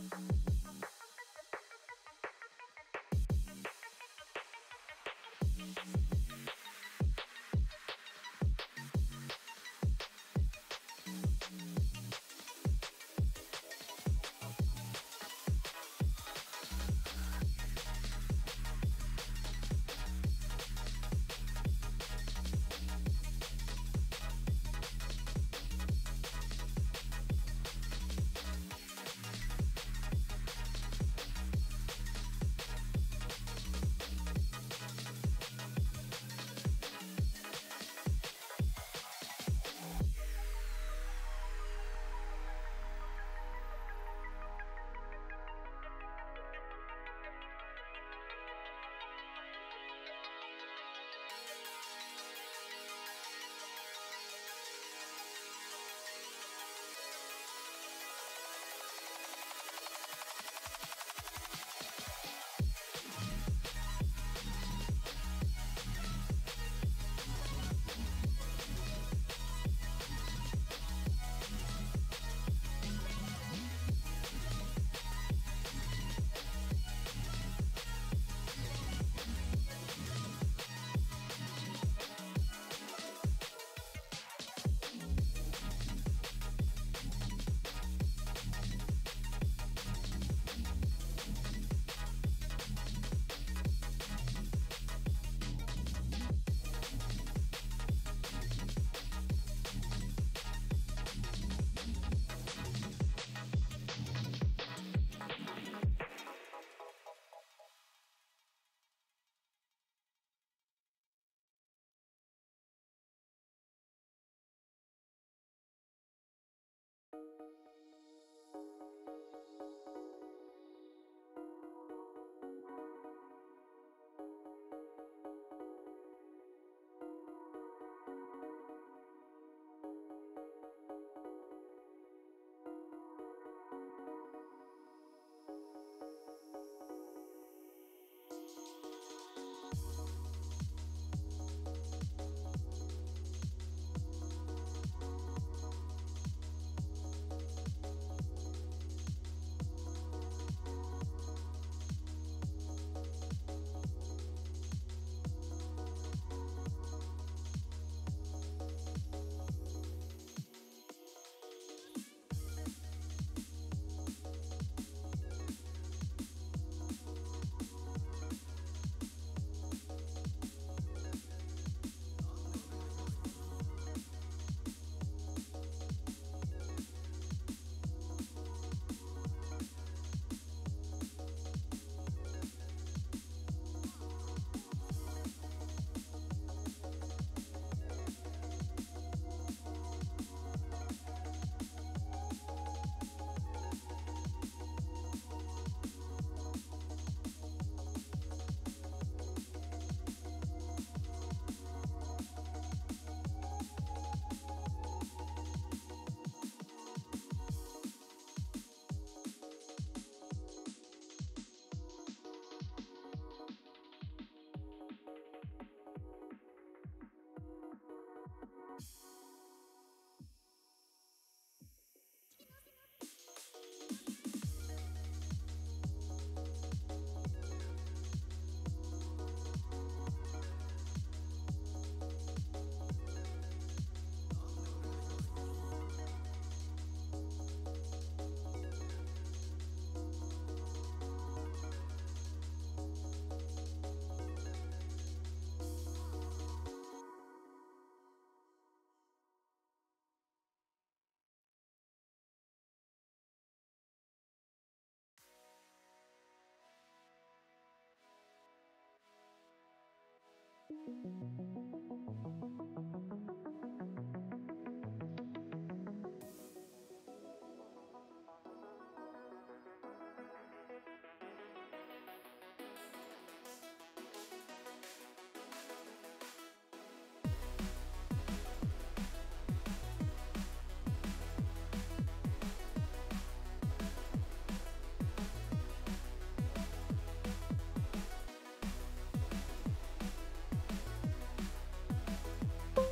Thank you. うん。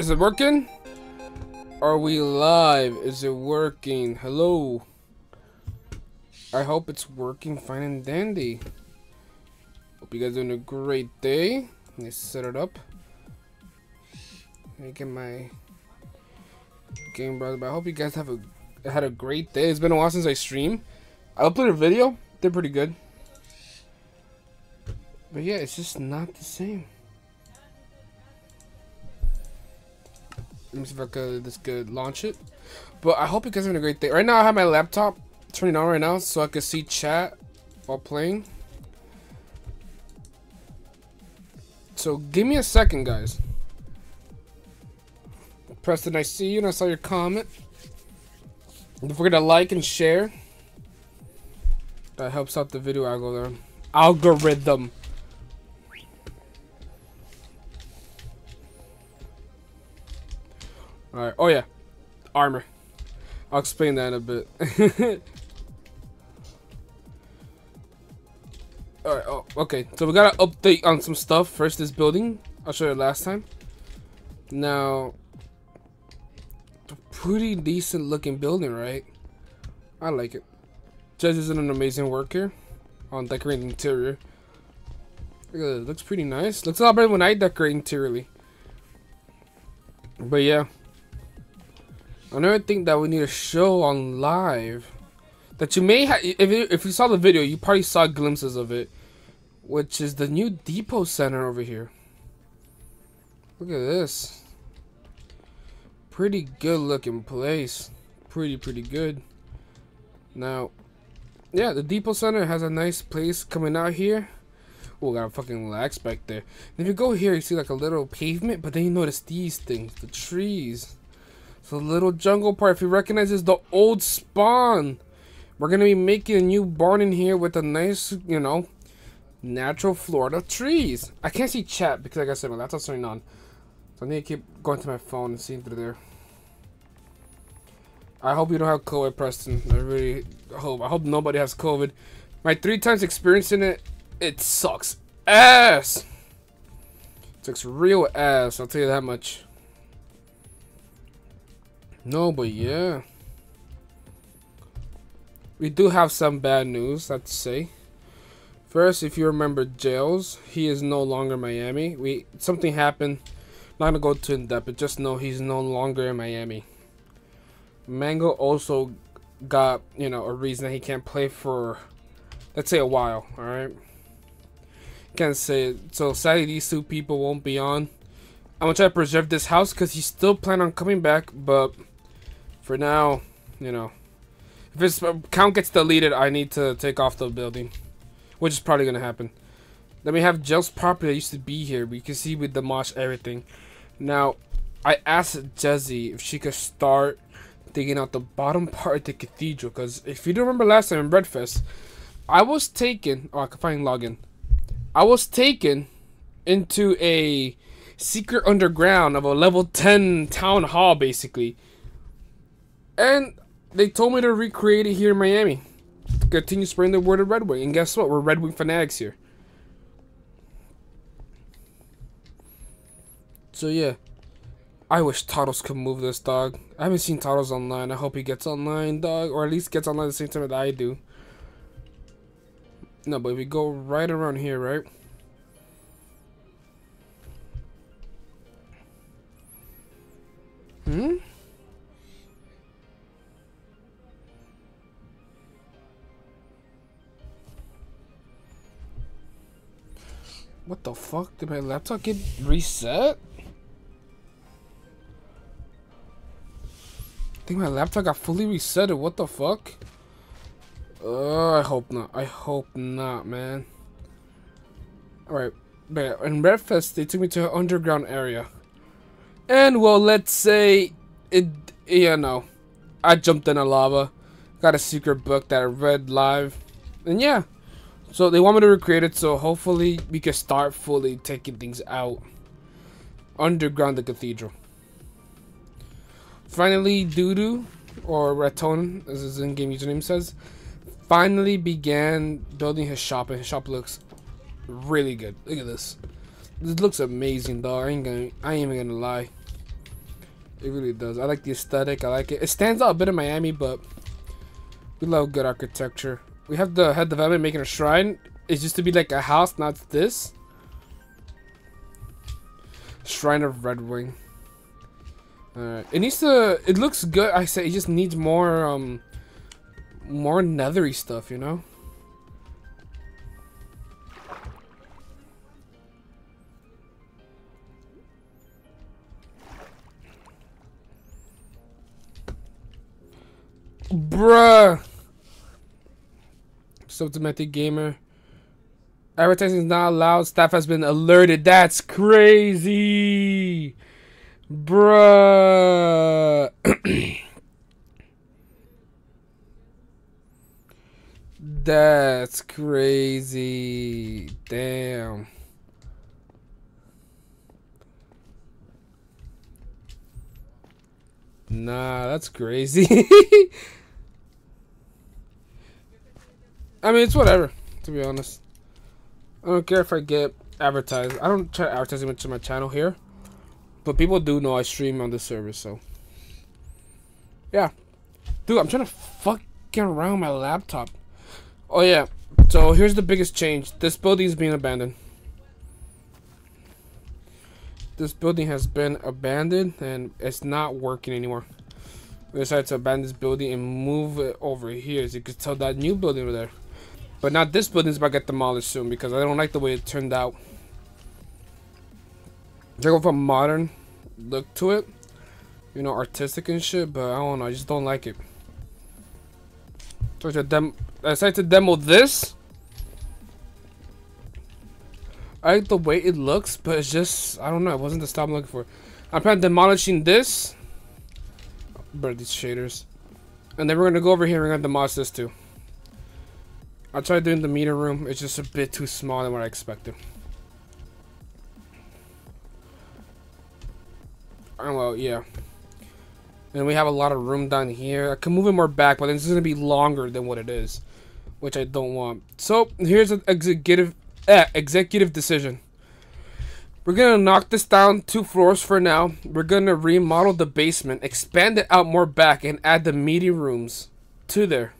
is it working? Are we live? Is it working? Hello? I hope it's working fine and dandy. Hope you guys are doing a great day. Let me set it up. Let me get my game browser. But I hope you guys have a had a great day. It's been a while since I streamed. I uploaded a video. Did pretty good. But yeah, it's just not the same. Me see if I could this could launch it. But I hope you guys are having a great day. Right now I have my laptop turning on right now so I can see chat while playing. So give me a second guys. Preston, I see you and I saw your comment. Don't forget to like and share. That helps out the video algorithm. Algorithm. Alright, oh yeah. Armor. I'll explain that in a bit. Alright, oh, okay. So we got to update on some stuff. First, this building. I'll show you last time. Now, pretty decent looking building, right? I like it. Judge is an amazing worker on decorating interior. Look at. Looks pretty nice. Looks a lot better when I decorate interiorly. But yeah. Another thing that we need to show on live that you may have, if you, if you saw the video, you probably saw glimpses of it, which is the new depot center over here. Look at this. Pretty good looking place. Pretty, pretty good. Now, yeah, the depot center has a nice place coming out here. Oh, got a fucking lax back there. And if you go here, you see like a little pavement, but then you notice these things, the trees. The little jungle part, if you recognize, is the old spawn. We're going to be making a new barn in here with a nice, you know, natural Florida trees. I can't see chat because, like I said, my laptop's turning on. So I need to keep going to my phone and seeing through there. I hope you don't have COVID, Preston. I really hope. I hope nobody has COVID. My three times experience in it, it sucks ass. It sucks real ass, I'll tell you that much. No, but yeah. We do have some bad news, let's say. First, if you remember Jells, he is no longer Miami. We something happened. Not gonna go too in depth, but just know he's no longer in Miami. Mango also got, you know, a reason that he can't play for let's say a while, alright? Can't say it. So sadly these two people won't be on. I'm gonna try to preserve this house because he's still planning on coming back, but for now, you know, if his uh, count gets deleted, I need to take off the building, which is probably gonna happen. Then we have Jell's property that used to be here. We can see we demolished everything. Now, I asked Jezzy if she could start digging out the bottom part of the cathedral, because if you don't remember last time in Breadfest, I was taken. Oh, I can find login. I was taken into a secret underground of a level 10 town hall, basically and they told me to recreate it here in Miami. Continue spreading the word of Red Wing. And guess what? We're Red Wing fanatics here. So yeah. I wish Toddles could move this dog. I haven't seen Toddles online. I hope he gets online, dog. Or at least gets online at the same time that I do. No, but we go right around here, right? Hmm? What the fuck? Did my laptop get reset? I think my laptop got fully reset. What the fuck? Uh, I hope not. I hope not, man. Alright. But in Redfest, they took me to an underground area. And, well, let's say it, you know, I jumped in a lava. Got a secret book that I read live. And yeah, so they want me to recreate it, so hopefully we can start fully taking things out underground the cathedral. Finally, Doodoo, or Raton, as his in-game username says, finally began building his shop, and his shop looks really good. Look at this. This looks amazing, though. I ain't gonna. I ain't even gonna lie. It really does. I like the aesthetic. I like it. It stands out a bit in Miami, but we love good architecture. We have the head development making a shrine. It's used to be like a house, not this. Shrine of Redwing. Alright. It needs to it looks good. I say it just needs more um more nethery stuff, you know? Bruh. Sub to Mathew Gamer. Advertising is not allowed. Staff has been alerted. That's crazy. Bruh. That's crazy. Damn. Nah, that's crazy. I mean, it's whatever, to be honest. I don't care if I get advertised. I don't try advertising much on my channel here. But people do know I stream on this service, so. Yeah. Dude, I'm trying to fucking around my laptop. Oh, yeah. So, here's the biggest change. This building is being abandoned. This building has been abandoned, and it's not working anymore. We decided to abandon this building and move it over here. As you can tell, that new building over there. But not this building's about to get demolished soon because I don't like the way it turned out. They go for a modern look to it. You know, artistic and shit, but I don't know, I just don't like it. So to dem I decided to demo this. I like the way it looks, but it's just I don't know, it wasn't the style I'm looking for. I'm planning demolishing this. Burn these shaders. And then we're gonna go over here and demolish this too. I tried doing the meter room, it's just a bit too small than what I expected. Oh, well, yeah. And we have a lot of room down here. I can move it more back, but this is going to be longer than what it is. Which I don't want. So, here's an executive, eh, executive decision. We're going to knock this down two floors for now. We're going to remodel the basement, expand it out more back, and add the meeting rooms to there.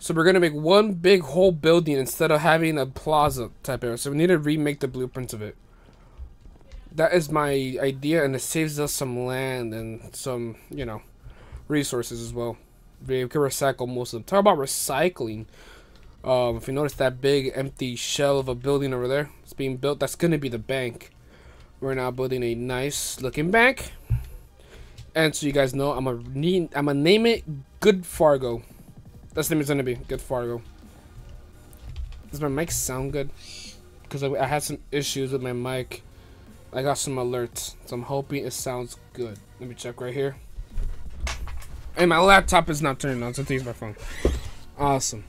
So we're going to make one big whole building instead of having a plaza type area. So we need to remake the blueprints of it that is my idea, and it saves us some land and some, you know, resources as well. We can recycle most of them. Talk about recycling. Um, if you notice that big empty shell of a building over there, it's being built. That's gonna be the bank. We're now building a nice looking bank. And so you guys know, I'm I'm gonna name it Good Fargo. That's the name it's gonna be Good Fargo. Does my mic sound good? Because I, I had some issues with my mic. I got some alerts, so I'm hoping it sounds good. Let me check right here. And my laptop is not turning on, so I use my phone. Awesome.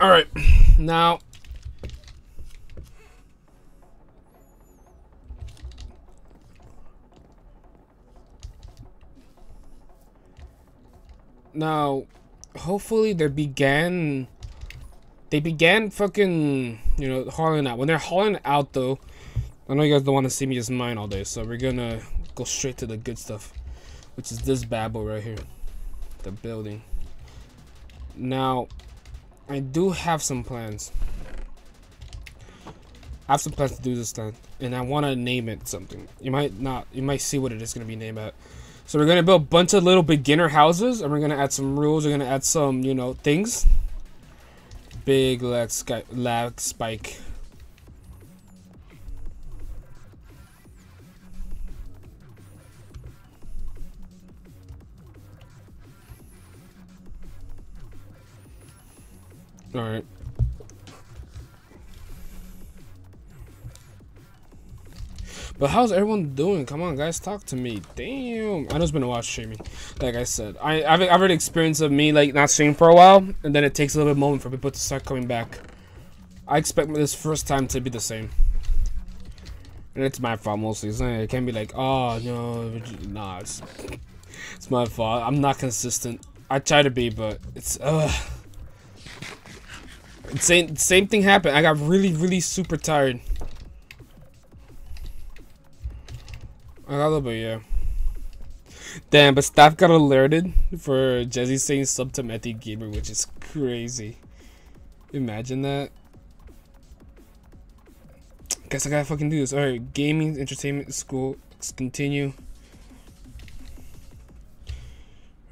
Alright, now... Now, hopefully they began they began fucking, you know, hauling out. When they're hauling out, though, I know you guys don't want to see me just mine all day, so we're gonna go straight to the good stuff, which is this babble right here, the building. Now, I do have some plans. I have some plans to do this time, and I want to name it something. You might not, you might see what it is to be named at. So we're going to build a bunch of little beginner houses, and we're going to add some rules. We're going to add some, you know, things big lag, lag spike. Alright. But how's everyone doing? Come on, guys, talk to me. Damn. I know it's been a while streaming. Like I said, I, I've, I've had experience of me, like, not streaming for a while, and then it takes a little bit moment for people to start coming back. I expect this first time to be the same. And it's my fault mostly. it can't be like, oh, no, nah, it's, it's my fault. I'm not consistent. I try to be, but it's, ugh. Same same thing happened. I got really really super tired. Bit, yeah. Damn, but staff got alerted for Jesse saying sub to Mathew Gamer, which is crazy. Imagine that. Guess I gotta fucking do this. Alright, gaming, entertainment, school, let's continue.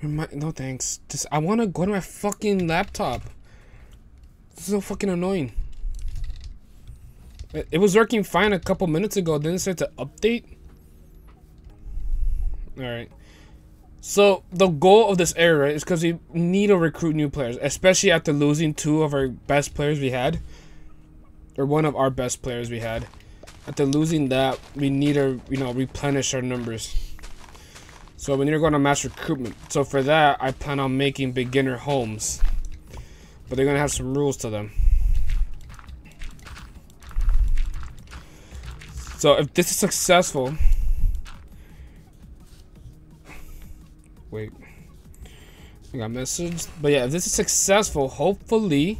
Remi no thanks. Just I wanna go to my fucking laptop. This is so fucking annoying. It was working fine a couple minutes ago, then it started to update. Alright. So the goal of this era is because we need to recruit new players, especially after losing two of our best players we had, or one of our best players we had. After losing that, we need to you know replenish our numbers. So we need to go on a mass recruitment. So for that, I plan on making beginner homes, but they're gonna have some rules to them. So if this is successful, Wait. I got message. But yeah, if this is successful, hopefully...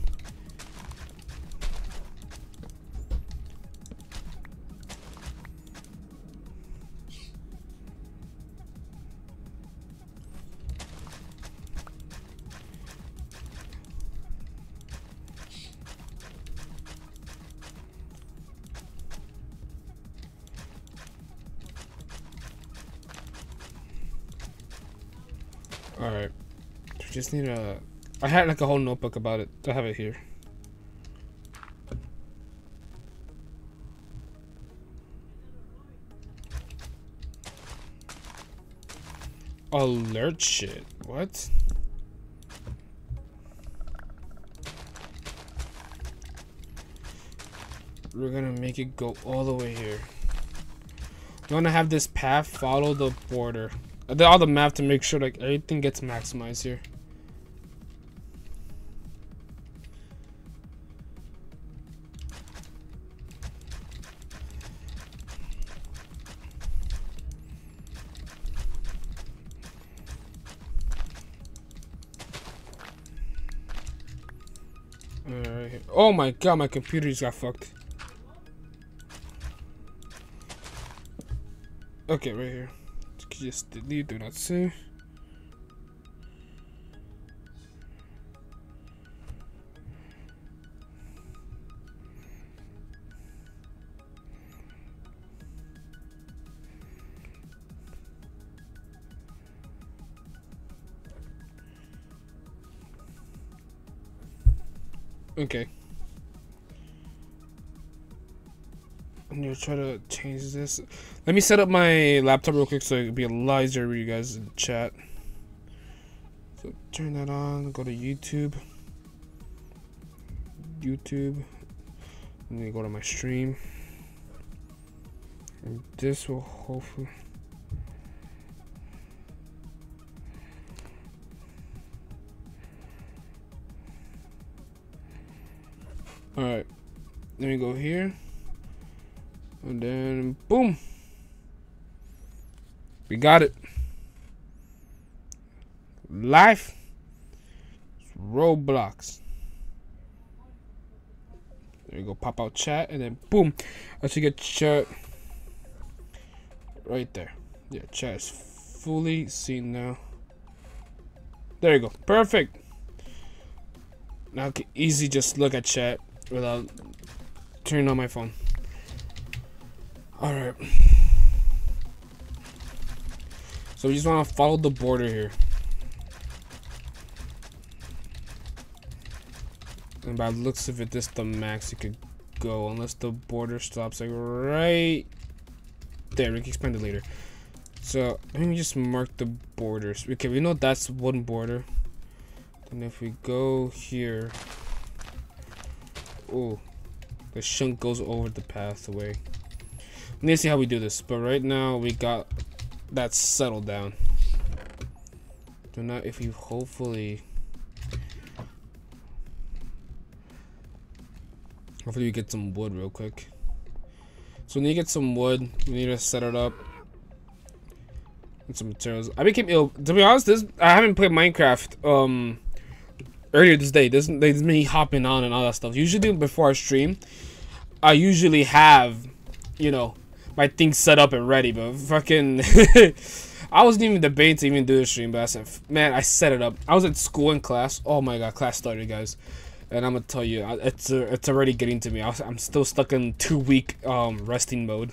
had like a whole notebook about it. I have it here. Alert shit. What? We're gonna make it go all the way here. You wanna have this path follow the border. I did all the math to make sure like everything gets maximized here. Oh my god, my computer just got fucked. Okay, right here just delete do not see Okay. Try to change this. Let me set up my laptop real quick so it can be a lot easier for you guys in chat. So turn that on, go to YouTube. YouTube. And then go to my stream. And this will hopefully Alright. Let me go here. And then, boom. We got it. Life. Roblox. There you go. Pop out chat. And then, boom. I should get chat right there. Yeah, chat is fully seen now. There you go. Perfect. Now I can easily just look at chat without turning on my phone. Alright. So we just want to follow the border here. And by looks of it, this the max you could go. Unless the border stops like right there. We can expand it later. So, let me just mark the borders. Okay, we know that's one border. And if we go here... Oh, the chunk goes over the pathway. Let me see how we do this. But right now, we got that settled down. Do not, if you hopefully... Hopefully we get some wood real quick. So we need to get some wood. We need to set it up. And some materials. I became ill. To be honest, this I haven't played Minecraft um earlier this day. This there's me hopping on and all that stuff. Usually before I stream, I usually have, you know, my thing set up and ready. But fucking, I wasn't even debating to even do the stream. But I said, man, I set it up. I was at school in class. Oh my god, class started, guys. And I'm gonna tell you, it's uh, it's already getting to me. I am still stuck in two week um, resting mode.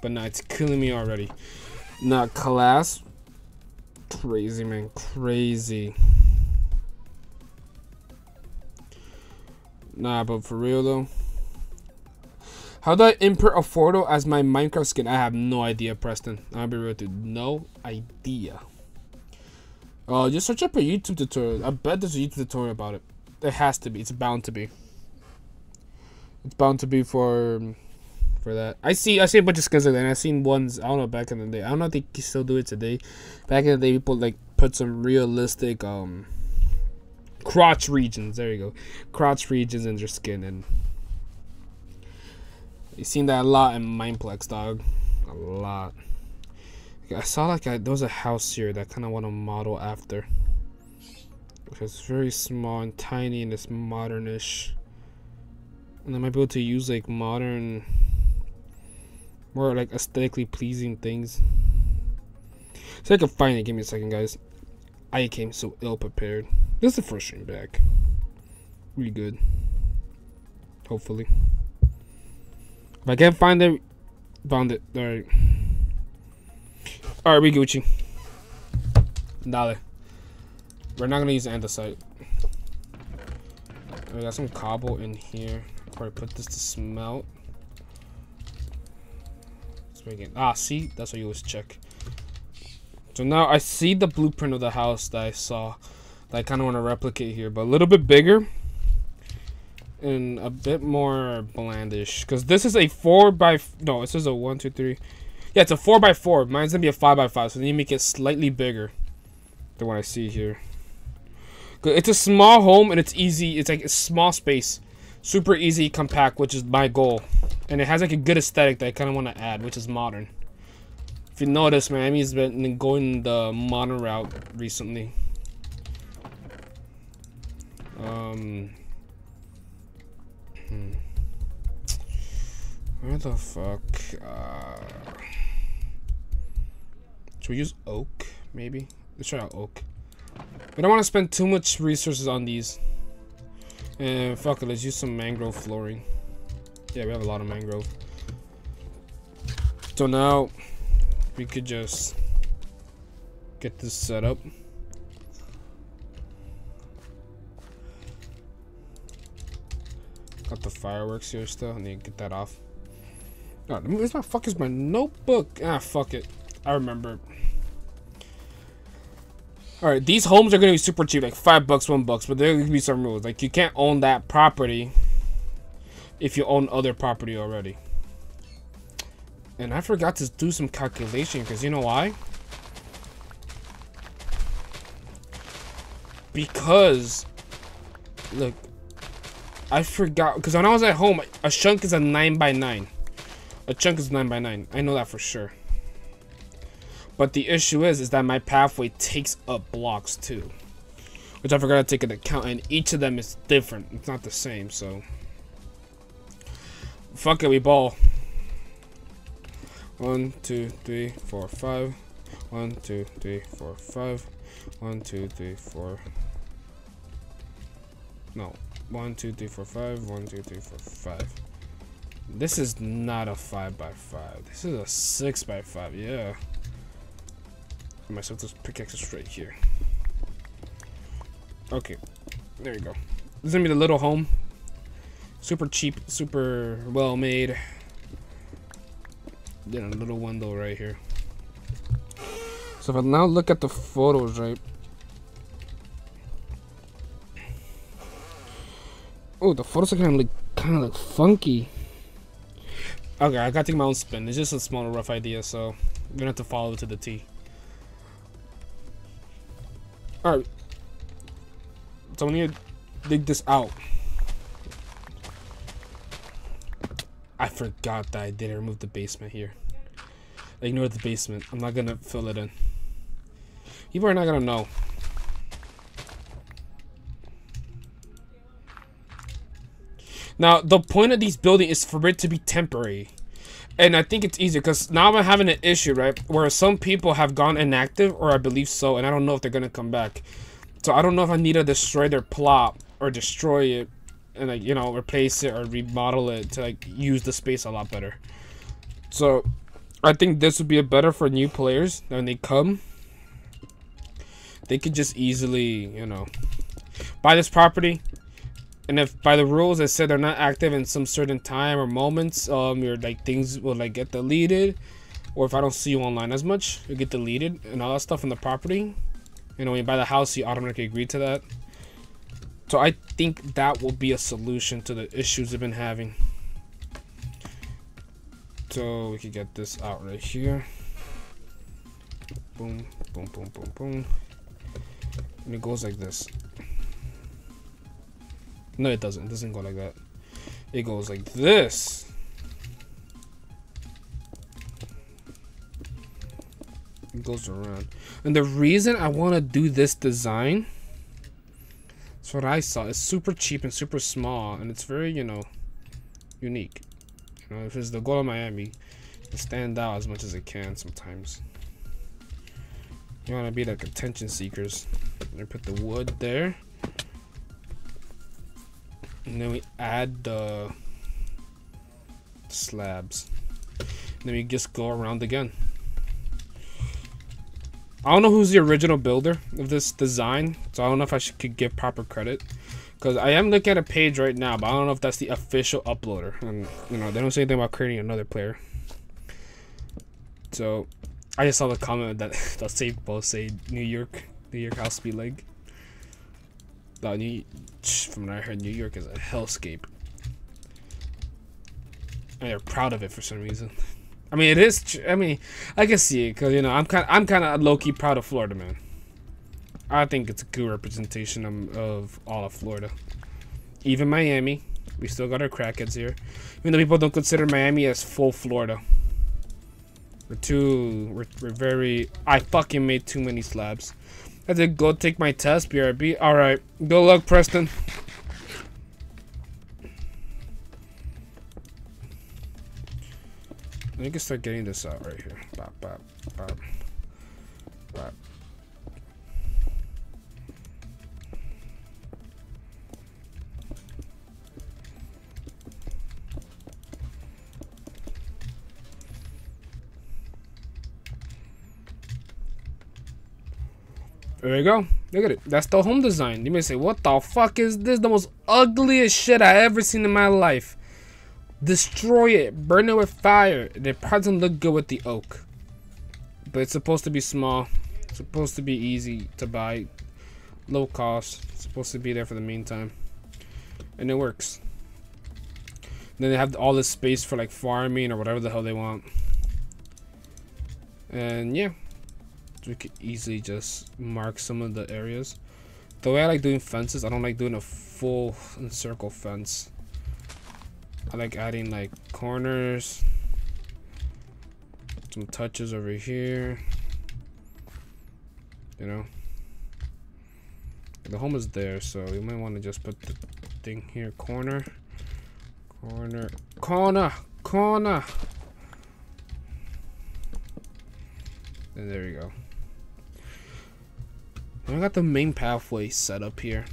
But nah, it's killing me already. Not class. Crazy man, crazy. Nah, but for real though. How do I import a photo as my Minecraft skin? I have no idea, Preston. I'll be real with you. No idea. Uh, just search up a YouTube tutorial. I bet there's a YouTube tutorial about it. It has to be. It's bound to be. It's bound to be for for that. I see I see a bunch of skins like that and I've seen ones I don't know back in the day. I don't know if they still do it today. Back in the day people like put some realistic um crotch regions, there you go. Crotch regions in their skin and you seen that a lot in Mineplex dog. A lot. I saw like a, there was a house here that kind of want to model after. Because it's very small and tiny and it's modernish. And I might be able to use like modern, more like aesthetically pleasing things. So I can find it. Give me a second, guys. I came so ill prepared. This is the first stream back. Really good. Hopefully. If I can't find it, found it. Alright. Alright, we Gucci. Dale. We're not gonna use andesite. We got some cobble in here. Probably put this to smelt. Let's make it. Ah, see? That's what you always check. So now I see the blueprint of the house that I saw. That I kind of want to replicate here. But a little bit bigger. And a bit more blandish. Because this is a 4 by No, this is a 1, 2, 3... Yeah, it's a 4x4. Mine's going to be a 5x5, so then you make it slightly bigger than what I see here. It's a small home, and it's easy. It's like a small space. Super easy, compact, which is my goal. And it has like a good aesthetic that I kind of want to add, which is modern. If you notice, Miami's been going the modern route recently. Um... Hmm. Where the fuck? Uh, should we use oak, maybe? Let's try out oak. We don't want to spend too much resources on these. And fuck it, let's use some mangrove flooring. Yeah, we have a lot of mangrove. So now, we could just get this set up. Got the fireworks here still. I need to get that off. Oh, where's my fuck is my notebook? Ah, fuck it. I remember. Alright, these homes are gonna be super cheap, like five bucks, one bucks, but there gonna be some rules. Like you can't own that property if you own other property already. And I forgot to do some calculation because you know why? Because look, I forgot because when I was at home, a chunk is a nine by nine. A chunk is 9 by 9 I know that for sure. But the issue is, is that my pathway takes up blocks too. Which I forgot to take into account, and each of them is different. It's not the same, so... Fuck it, we ball. One, two, three, four, five. One, two, three, four, five. One, two, three, four. No. One, two, three, four, five. One, two, three, four, five. This is not a 5 by 5 This is a 6 by 5 yeah. Myself this pickaxe right here. Okay, there you go. This is gonna be the little home. Super cheap, super well made. Then a little window right here. So if I now look at the photos, right? Oh, the photos are kind of like kind of like funky. Okay, I gotta take my own spin. It's just a small rough idea, so I'm gonna have to follow it to the T. Alright. So we need to dig this out. I forgot that I didn't remove the basement here. Ignore the basement. I'm not gonna fill it in. People are not gonna know. Now, the point of these buildings is for it to be temporary. And I think it's easier because now I'm having an issue, right? Where some people have gone inactive, or I believe so, and I don't know if they're going to come back. So I don't know if I need to destroy their plot or destroy it and like, you know, replace it or remodel it to like use the space a lot better. So I think this would be a better for new players when they come. They could just easily, you know, buy this property, and if by the rules it said they're not active in some certain time or moments um your like things will like get deleted. Or if i don't see you online as much you get deleted and all that stuff in the property. You know when you buy the house you automatically agree to that. So i think that will be a solution to the issues they've been having. So we could get this out right here. Boom boom boom boom boom. And it goes like this no, it doesn't. It doesn't go like that. It goes like this. It goes around. And the reason I want to do this design, that's what I saw. It's super cheap and super small. And it's very, you know, unique. You know, if it's the goal of Miami, stand out as much as it can sometimes. You want to be like attention seekers. I put the wood there. And then we add the slabs. And then we just go around again. I don't know who's the original builder of this design, so I don't know if I should could give proper credit. Because I am looking at a page right now, but I don't know if that's the official uploader. And, you know, they don't say anything about creating another player. So, I just saw the comment that the safe post say New York, New York House Speed Leg. No, New, from what I heard, New York is a hellscape. And they're proud of it for some reason. I mean, it is. I mean, I can see it because you know I'm kind. I'm kind of low key proud of Florida, man. I think it's a good representation of, of all of Florida. Even Miami, we still got our crackheads here. Even though people don't consider Miami as full Florida. We're too. We're, we're very. I fucking made too many slabs. I did go take my test, BRB. Alright. Good luck, Preston. I can start getting this out right here. Bop, bop, bop. Bop. There you go. Look at it. That's the home design. You may say, what the fuck is this? The most ugliest shit I ever seen in my life. Destroy it. Burn it with fire. It doesn't look good with the oak. But it's supposed to be small. It's supposed to be easy to buy. Low cost. It's supposed to be there for the meantime. And it works. And then they have all this space for like farming or whatever the hell they want. And yeah we could easily just mark some of the areas. The way I like doing fences, I don't like doing a full circle fence. I like adding like corners, some touches over here. You know, the home is there, so you might want to just put the thing here, corner, corner, corner, corner. And there you go. I got the main pathway set up here.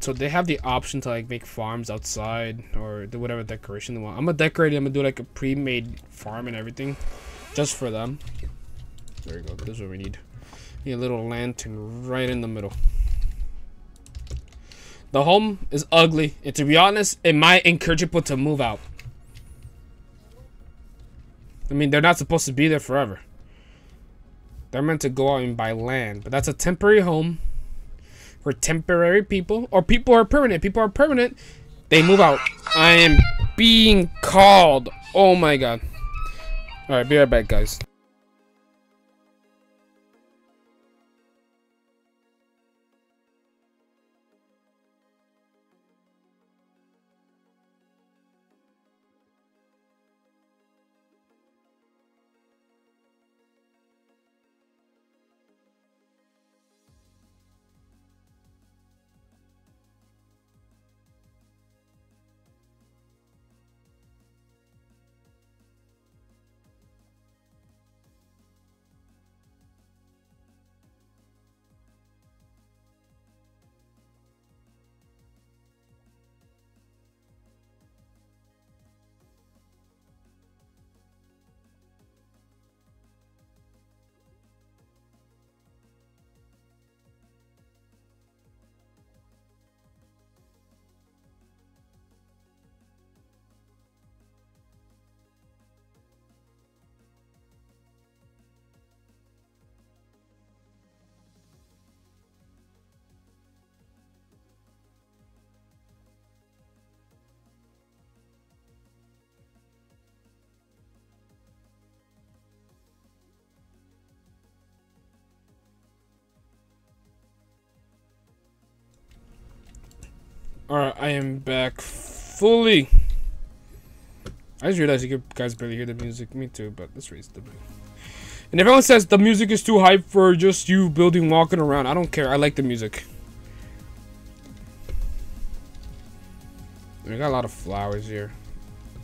So they have the option to like make farms outside or do whatever decoration they want. I'm gonna decorate it. I'm gonna do like a pre-made farm and everything just for them. There we go. This is what we need. Need a little lantern right in the middle. The home is ugly. And to be honest, it might encourage people to move out. I mean, they're not supposed to be there forever. They're meant to go out and buy land, but that's a temporary home for temporary people or people are permanent. People are permanent. They move out. I am being called. Oh my god. Alright, be right back, guys. Alright, I am back fully. I just realized you guys barely hear the music. Me too, but let's raise the And everyone says the music is too hype for just you building walking around. I don't care. I like the music. We got a lot of flowers here.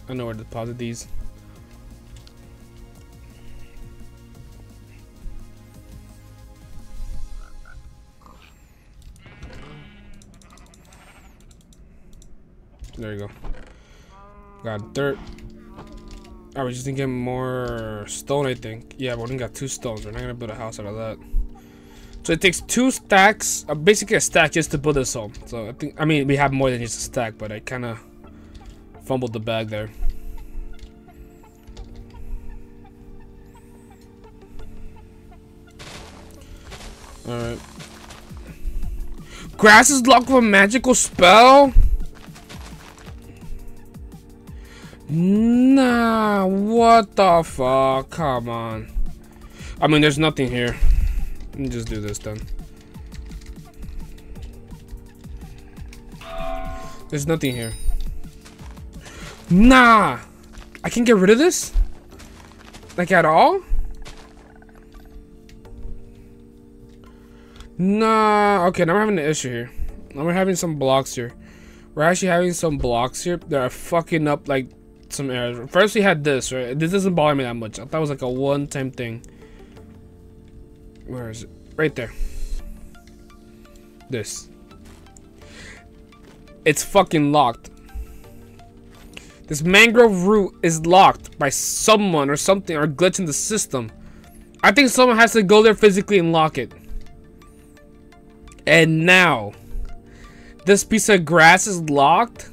I know where to deposit these. There you go. Got dirt. I was just thinking more stone, I think. Yeah, but we only got two stones. We're not gonna build a house out of that. So it takes two stacks, uh, basically a stack just to build this home. So I think, I mean, we have more than just a stack, but I kind of fumbled the bag there. Alright. Grass is locked with a magical spell? Nah, what the fuck? Come on. I mean, there's nothing here. Let me just do this then. There's nothing here. Nah! I can get rid of this? Like at all? Nah. Okay, now we're having an issue here. Now we're having some blocks here. We're actually having some blocks here that are fucking up like some errors. First we had this, right? This doesn't bother me that much. I thought it was like a one-time thing. Where is it? Right there. This. It's fucking locked. This mangrove root is locked by someone or something or glitch in the system. I think someone has to go there physically and lock it. And now, this piece of grass is locked.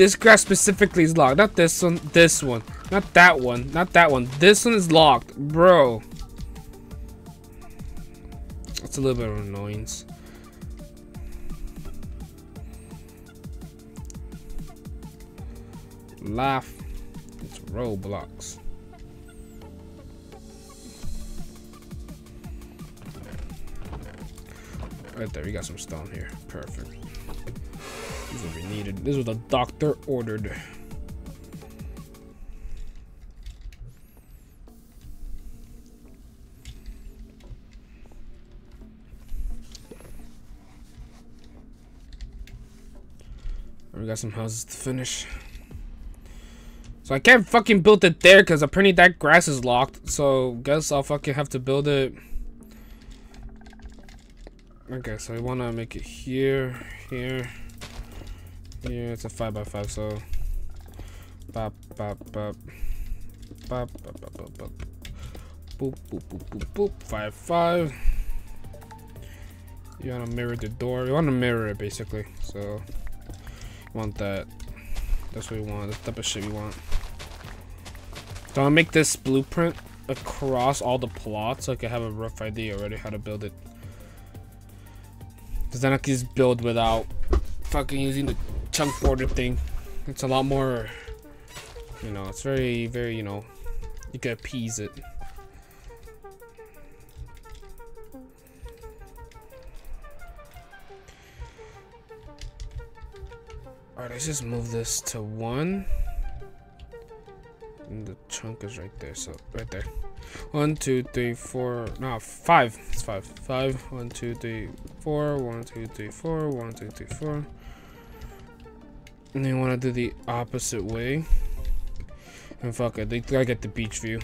This grass specifically is locked. Not this one. This one. Not that one. Not that one. This one is locked. Bro. That's a little bit of annoyance. Laugh. It's Roblox. Right there, we got some stone here. Perfect. This is what we needed. This is what the doctor ordered. We got some houses to finish. So I can't fucking build it there because apparently that grass is locked. So guess I'll fucking have to build it. Okay, so I want to make it here, here. Yeah, it's a 5 by 5 so... Bop, bop, bop. Bop, bop, bop, bop, bop. Boop, boop, boop, boop, boop. 5, 5. You want to mirror the door. You want to mirror it, basically. So, you want that. That's what we want. That's the type of shit we want. So I'll make this blueprint across all the plots so I can have a rough idea already how to build it. Because then I can just build without fucking using the chunk border thing. It's a lot more, you know, it's very, very, you know, you can appease it. Alright, let's just move this to one. And the chunk is right there, so right there. One, two, three, four, no, five. It's five. Five, one, two, three, four, one, two, three, four, one, two, three, four. And they want to do the opposite way. And fuck it, they gotta get the beach view.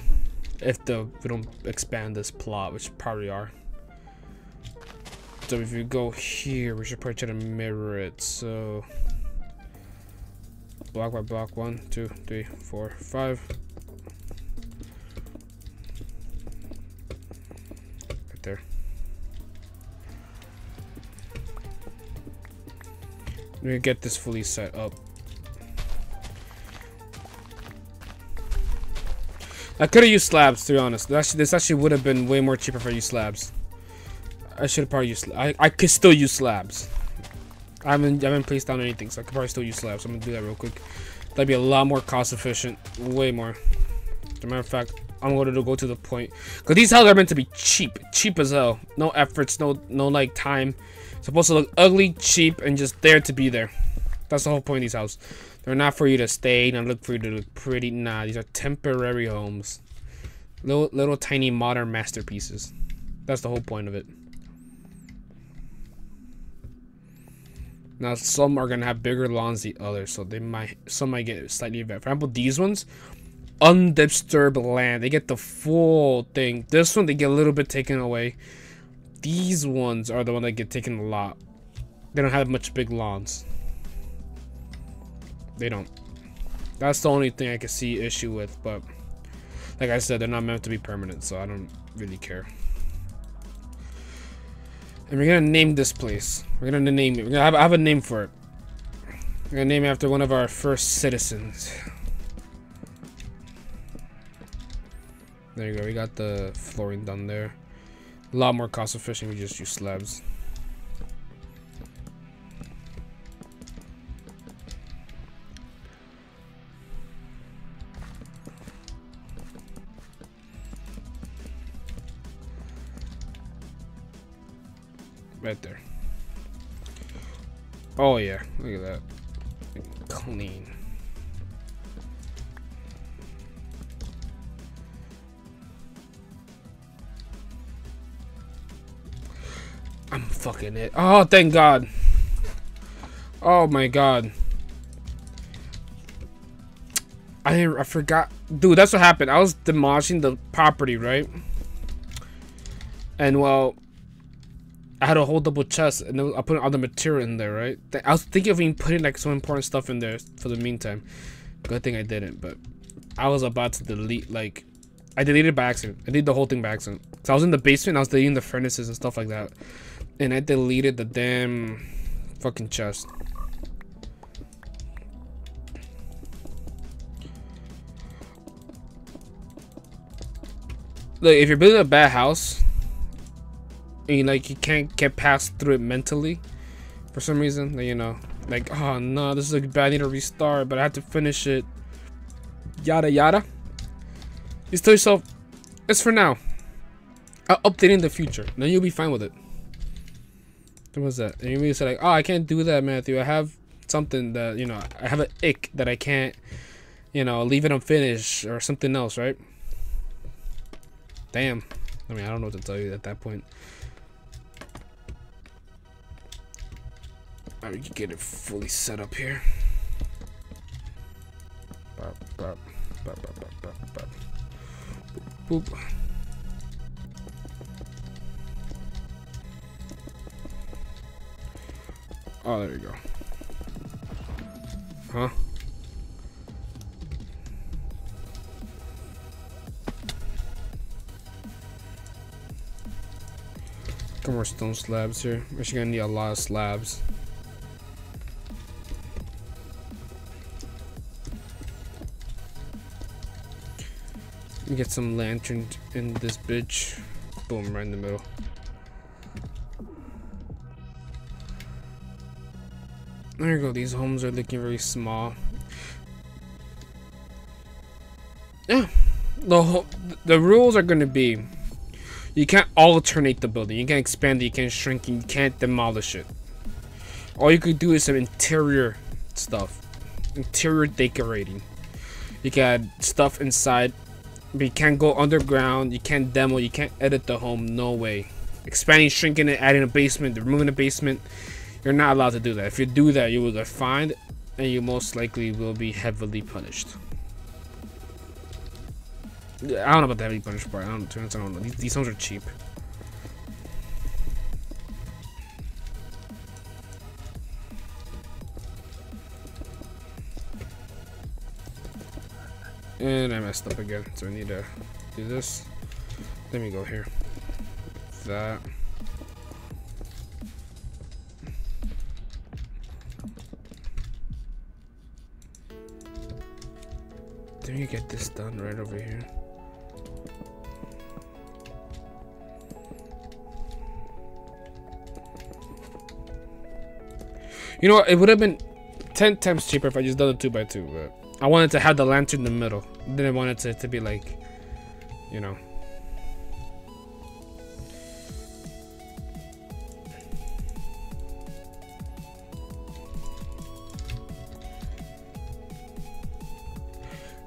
If the we don't expand this plot, which probably are. So if you go here, we should probably try to mirror it. So block by block, one, two, three, four, five. Let me get this fully set up. I could have used slabs, to be honest. this actually would have been way more cheaper if I used slabs. I should have probably used. I I could still use slabs. I haven't I haven't placed down anything, so I could probably still use slabs. I'm gonna do that real quick. That'd be a lot more cost efficient, way more. As a matter of fact, I'm going to go to the point. Because these houses are meant to be cheap. Cheap as hell. No efforts, no, no like time. Supposed to look ugly, cheap, and just there to be there. That's the whole point of these houses. They're not for you to stay and look for you to look pretty. Nah, these are temporary homes. Little, little tiny modern masterpieces. That's the whole point of it. Now, some are gonna have bigger lawns than others, so they might some might get slightly better. For example, these ones, undisturbed land. They get the full thing. This one they get a little bit taken away. These ones are the one that get taken a lot. They don't have much big lawns. They don't. That's the only thing I can see issue with, but like I said, they're not meant to be permanent, so I don't really care. And we're gonna name this place. We're gonna name it. We're gonna have, have a name for it. We're gonna name it after one of our first citizens. There you go. We got the flooring done there. A lot more cost efficient. We just use slabs. Right there. Oh yeah, look at that. Clean. I'm fucking it. Oh, thank God. Oh my God. I I forgot. Dude, that's what happened. I was demolishing the property, right? And well, I had a whole double chest, and I put all the material in there, right? I was thinking of even putting like some important stuff in there for the meantime. Good thing I didn't, but I was about to delete like I deleted by accident. I did the whole thing by accident. So I was in the basement, I was deleting the furnaces and stuff like that. And I deleted the damn fucking chest. Look, if you're building a bad house, and you, like you can't get past through it mentally for some reason you know like oh no this is a bad I need to restart but I have to finish it. Yada yada. You tell yourself it's for now. I'll update in the future. Then you'll be fine with it what was that? And you say like oh I can't do that Matthew. I have something that you know I have an ick that I can't you know leave it unfinished or something else right? Damn. I mean I don't know what to tell you at that point. Right, we can get it fully set up here. Bop, bop, bop, bop, bop, bop, bop. Boop, Oh, there you go. Huh? Couple more stone slabs here. We're actually gonna need a lot of slabs. Get some lantern in this bitch. Boom, right in the middle. There you go. These homes are looking very small. Yeah, the the rules are gonna be you can't alternate the building. You can't expand it. You can't shrink it. You can't demolish it. All you could do is some interior stuff, interior decorating. You can add stuff inside but you can't go underground, you can't demo, you can't edit the home, no way. Expanding, shrinking it, adding a basement, removing a basement, you're not allowed to do that. If you do that, you will get fined, and you most likely will be heavily punished. I don't know about the heavily punished part, I don't, I don't know. These, these homes are cheap. And I messed up again, so I need to do this. Let me go here. That. Let me get this done right over here. You know, it would have been 10 times cheaper if I just done a 2x2, but I wanted to have the lantern in the middle. Didn't want it to, to be like, you know.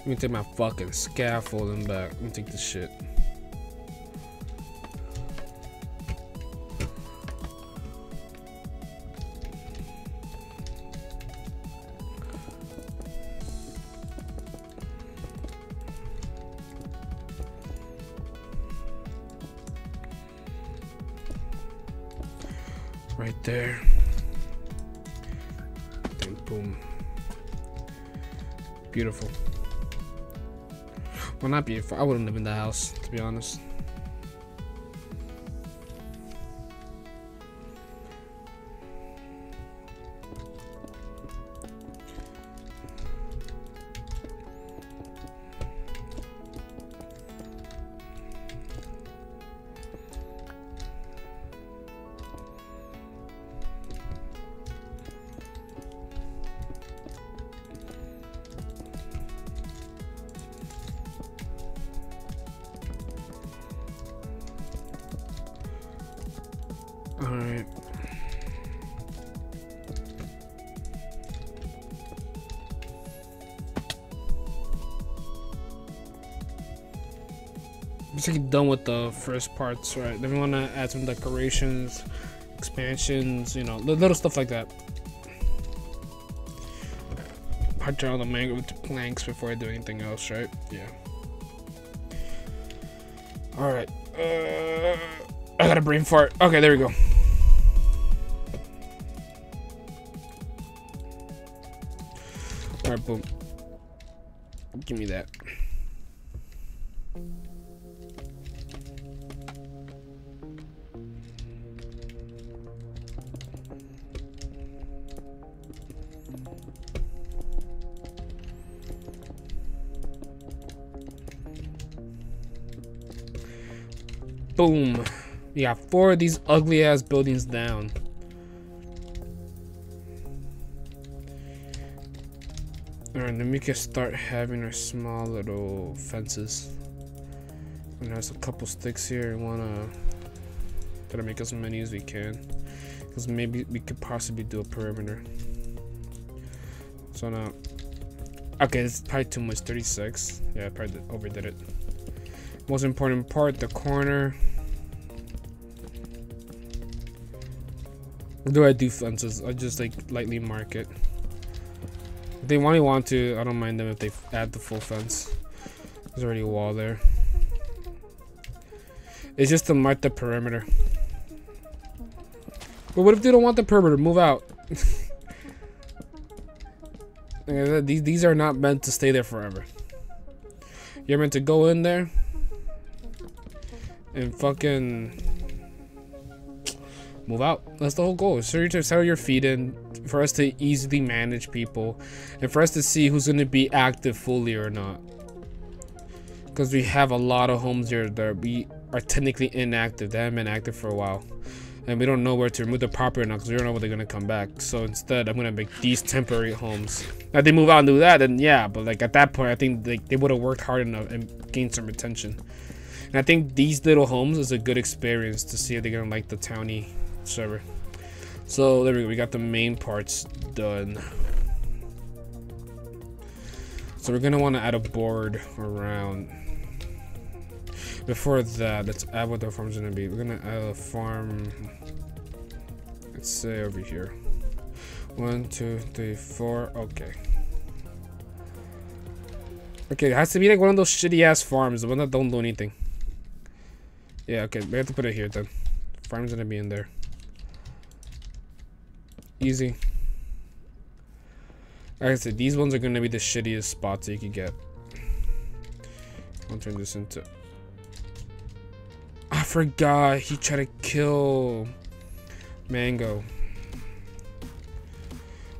Let me take my fucking scaffolding back. Let me take this shit. Beautiful. I wouldn't live in the house, to be honest. Done with the first parts, right? Then we want to add some decorations, expansions, you know, little stuff like that. Part down the mango the planks before I do anything else, right? Yeah. Alright. Uh, I got a brain fart. Okay, there we go. Alright, boom. Give me that. Boom. We got four of these ugly ass buildings down. Alright, then we can start having our small little fences. And there's a couple sticks here. We wanna try to make as many as we can. Because maybe we could possibly do a perimeter. So now, okay, it's probably too much. 36. Yeah, I probably overdid it. Most important part, the corner. Do I do fences? I just like lightly mark it. If they only want to, I don't mind them if they add the full fence. There's already a wall there. It's just to mark the perimeter. But what if they don't want the perimeter? Move out. these these are not meant to stay there forever. You're meant to go in there and fucking move out. That's the whole goal. So you to settle your feet in for us to easily manage people and for us to see who's going to be active fully or not. Because we have a lot of homes here that we are technically inactive. They haven't been active for a while. And we don't know where to remove the property or not because we don't know when they're going to come back. So instead, I'm going to make these temporary homes. Now, they move out and do that, then yeah. But like at that point, I think they, they would have worked hard enough and gained some retention. And I think these little homes is a good experience to see if they're going to like the towny server. So there we go. We got the main parts done. So we're gonna want to add a board around. Before that, let's add what the farm's gonna be. We're gonna add a farm. Let's say over here. One, two, three, four. Okay. Okay, it has to be like one of those shitty ass farms, the one that don't do anything. Yeah, okay, we have to put it here then. Farm's gonna be in there. Easy. Like I said, these ones are gonna be the shittiest spots that you can get. I'll turn this into. I forgot he tried to kill Mango.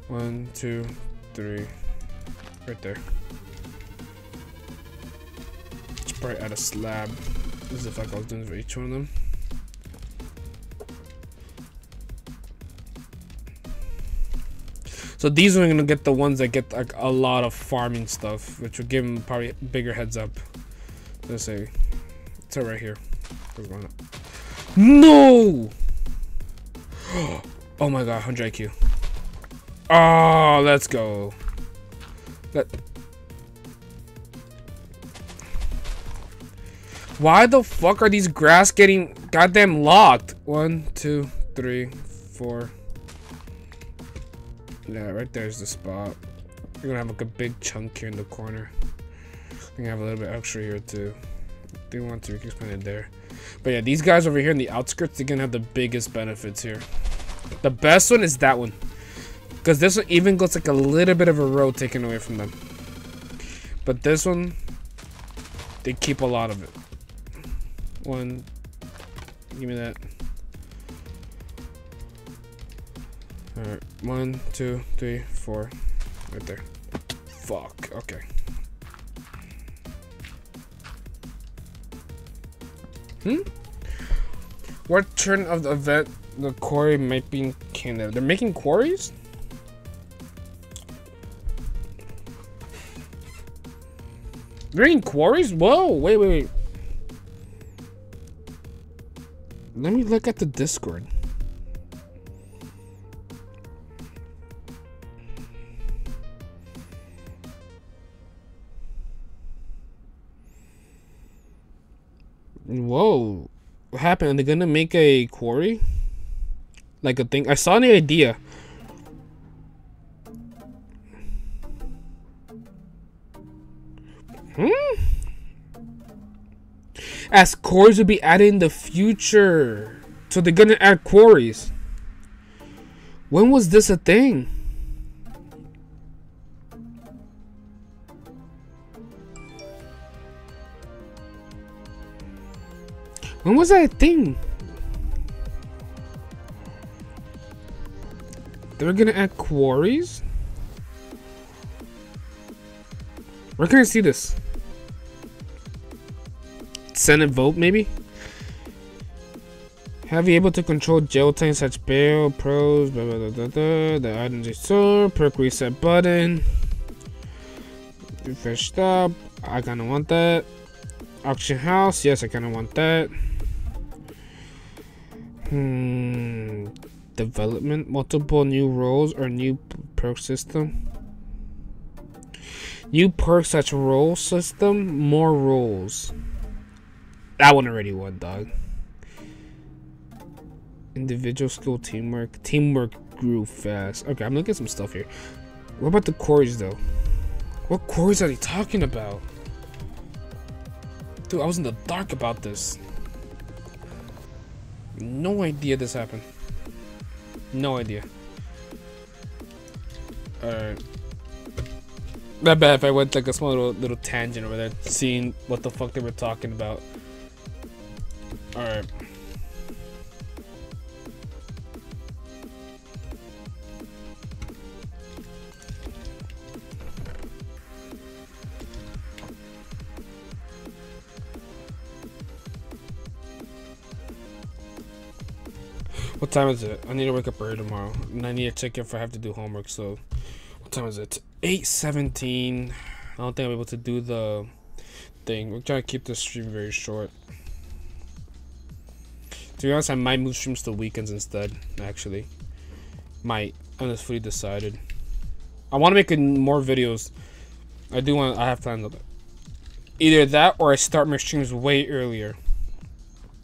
One, two, three. Right there. Probably add a slab. Is like I was doing for each one of them. So these are gonna get the ones that get like a lot of farming stuff, which will give them probably bigger heads up. Let's say to right here. No! Oh my god, 100 IQ. Oh, ah, let's go. That. Why the fuck are these grass getting goddamn locked? One, two, three, four. Yeah, right there's the spot. You're gonna have like a big chunk here in the corner. I'm gonna have a little bit extra here too. Do want to, we can expand it there. But yeah, these guys over here in the outskirts, they're gonna have the biggest benefits here. The best one is that one. Because this one even goes like a little bit of a road taken away from them. But this one, they keep a lot of it. One, give me that. Alright, one, two, three, four. Right there. Fuck, okay. Hmm? What turn of the event the quarry might be in Canada? They're making quarries? They're making quarries? Whoa, wait, wait, wait. Let me look at the Discord. Whoa. What happened? Are they gonna make a quarry? Like a thing? I saw the idea. Hmm? As quarries will be added in the future. So they're gonna add quarries. When was this a thing? When was that thing? They're gonna add quarries? Where can I see this? Senate vote, maybe? Have you able to control jail time such bail, pros, blah, blah, blah. The items you saw, perk reset button. Refresh stop. I kinda want that. Auction house, yes, I kinda want that. Hmm. Development, multiple new roles or new perk system. New perk such role system, more roles. That one already won, dog. Individual skill teamwork. Teamwork grew fast. Okay, I'm looking at some stuff here. What about the quarries though? What quarries are they talking about? Dude, I was in the dark about this. No idea this happened. No idea. Alright. Not bad if I went like a small little, little tangent over there, seeing what the fuck they were talking about. Alright. What time is it? I need to wake up early tomorrow. And I need to check if I have to do homework, so... What time is it? 8.17. I don't think I'm able to do the thing. We're trying to keep the stream very short. To be honest, I might move streams to weekends instead, actually. Might. I'm just fully decided. I want to make more videos. I do want I have plans of it. Either that or I start my streams way earlier.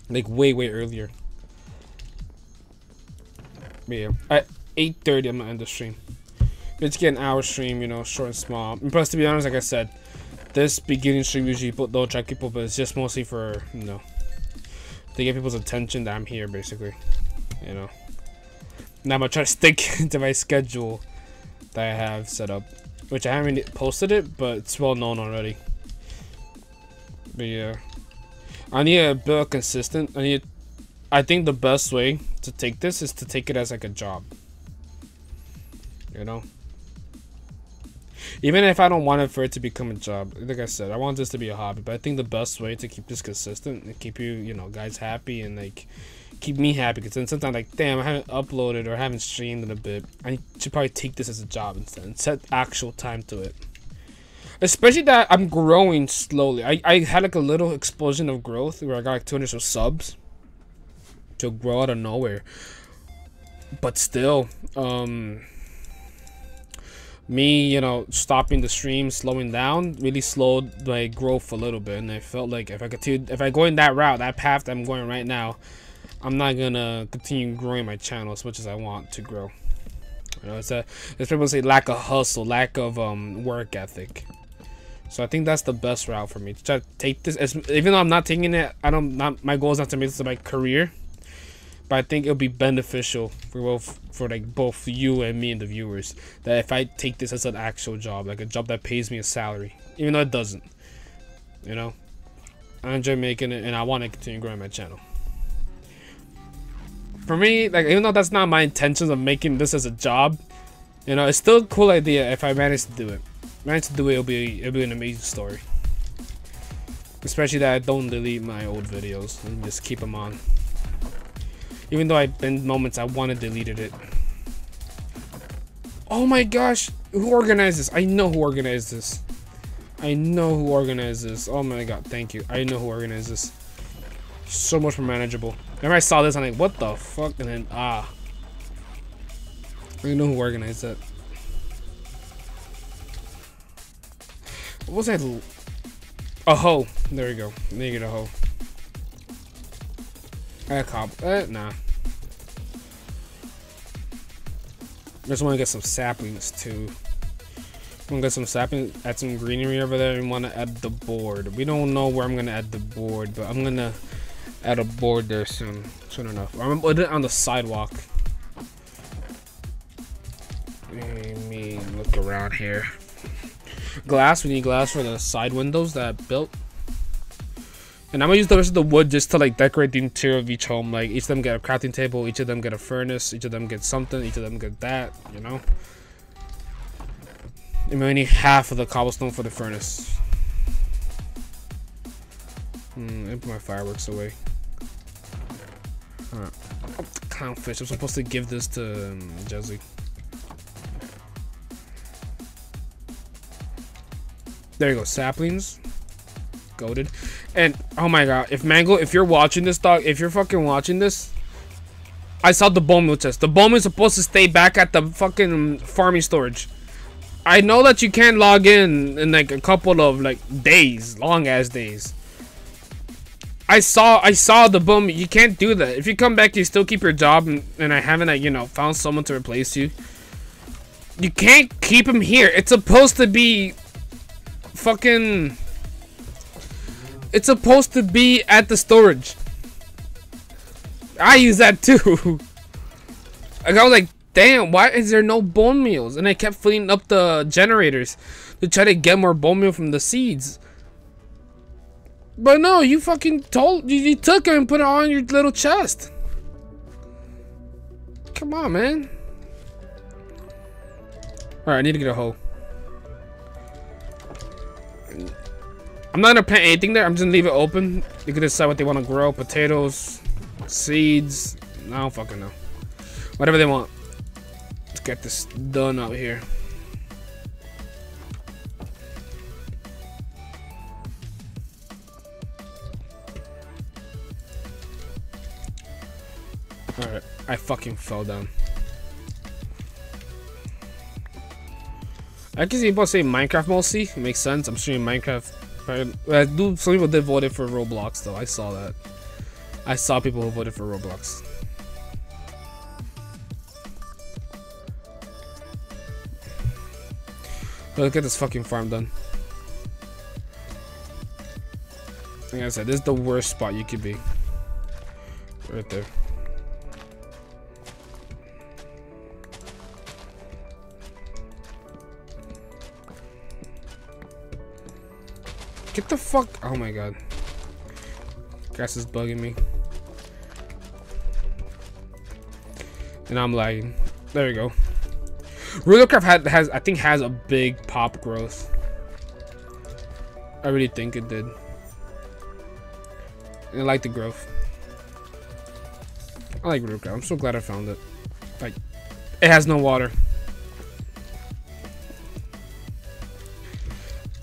Like way, way earlier. Yeah, at 8.30 I'm gonna end the stream. It's get an hour stream, you know, short and small. And plus, to be honest, like I said, this beginning stream usually don't track people, but it's just mostly for, you know, to get people's attention that I'm here, basically. You know. Now I'm gonna try to stick to my schedule that I have set up. Which I haven't posted it, but it's well known already. But yeah. I need to build consistent. I need I think the best way to take this is to take it as like a job. You know? Even if I don't want it for it to become a job, like I said, I want this to be a hobby. But I think the best way to keep this consistent and keep you, you know, guys happy and like keep me happy. Because then sometimes like, damn, I haven't uploaded or haven't streamed in a bit. I should probably take this as a job instead and set actual time to it. Especially that I'm growing slowly. I, I had like a little explosion of growth where I got like 200 subs to grow out of nowhere. But still, um, me, you know, stopping the stream, slowing down, really slowed my growth a little bit. And I felt like if I continue, if I go in that route, that path that I'm going right now, I'm not gonna continue growing my channel as much as I want to grow. You know, it's a, it's people say lack of hustle, lack of um work ethic. So I think that's the best route for me to try to take this. As, even though I'm not taking it, I don't. Not my goal is not to make this my career, but I think it'll be beneficial for both for like both you and me and the viewers. That if I take this as an actual job, like a job that pays me a salary, even though it doesn't, you know, I enjoy making it and I want to continue growing my channel. For me, like even though that's not my intentions of making this as a job, you know, it's still a cool idea if I manage to do it manage to do it, it'll be it'll be an amazing story. Especially that I don't delete my old videos and just keep them on. Even though I've been moments I wanted deleted it. Oh my gosh, who organized this? I know who organized this. I know who organized this. Oh my god, thank you. I know who organized this. So much more manageable. Remember I saw this, I'm like, what the fuck? And then, ah. I know who organized that. What was that? A hoe. There we go. Make it a hoe. A cop. Uh, nah. Just want to get some saplings too. Want to get some saplings, add some greenery over there, and want to add the board. We don't know where I'm gonna add the board, but I'm gonna add a board there soon, soon enough. I'm gonna on the sidewalk. Let me look around here glass. We need glass for the side windows that I built. And I'm gonna use the rest of the wood just to like decorate the interior of each home. Like each of them get a crafting table, each of them get a furnace, each of them get something, each of them get that, you know? And we only need half of the cobblestone for the furnace. Hmm, I put my fireworks away. Alright. Clownfish. I'm supposed to give this to um, Jesse. There you go, saplings. Goaded. And oh my god, if Mango, if you're watching this dog, if you're fucking watching this, I saw the bone meal chest. The is supposed to stay back at the fucking farming storage. I know that you can't log in in like a couple of like days, long ass days. I saw I saw the boom. You can't do that. If you come back, you still keep your job, and, and I haven't like you know found someone to replace you. You can't keep him here. It's supposed to be fucking... It's supposed to be at the storage. I use that too. like, I was like, damn, why is there no bone meals? And I kept filling up the generators to try to get more bone meal from the seeds. But no, you fucking told, you, you took it and put it on your little chest. Come on, man. Alright, I need to get a hoe. I'm not gonna plant anything there. I'm just gonna leave it open. You can decide what they want to grow. Potatoes, seeds. I don't fucking know. Whatever they want. Let's get this done out here. Alright, I fucking fell down. I can see people say Minecraft mostly. It makes sense. I'm streaming Minecraft I, I do. Some people did vote for Roblox though. I saw that. I saw people who voted for Roblox. Let's get this fucking farm done. Like I said, this is the worst spot you could be. Right there. Get the fuck. Oh my god. Grass is bugging me. And I'm lagging. There we go. Rulercraft had, has, I think, has a big pop growth. I really think it did. And I like the growth. I like Rulercraft. I'm so glad I found it. Like, it has no water.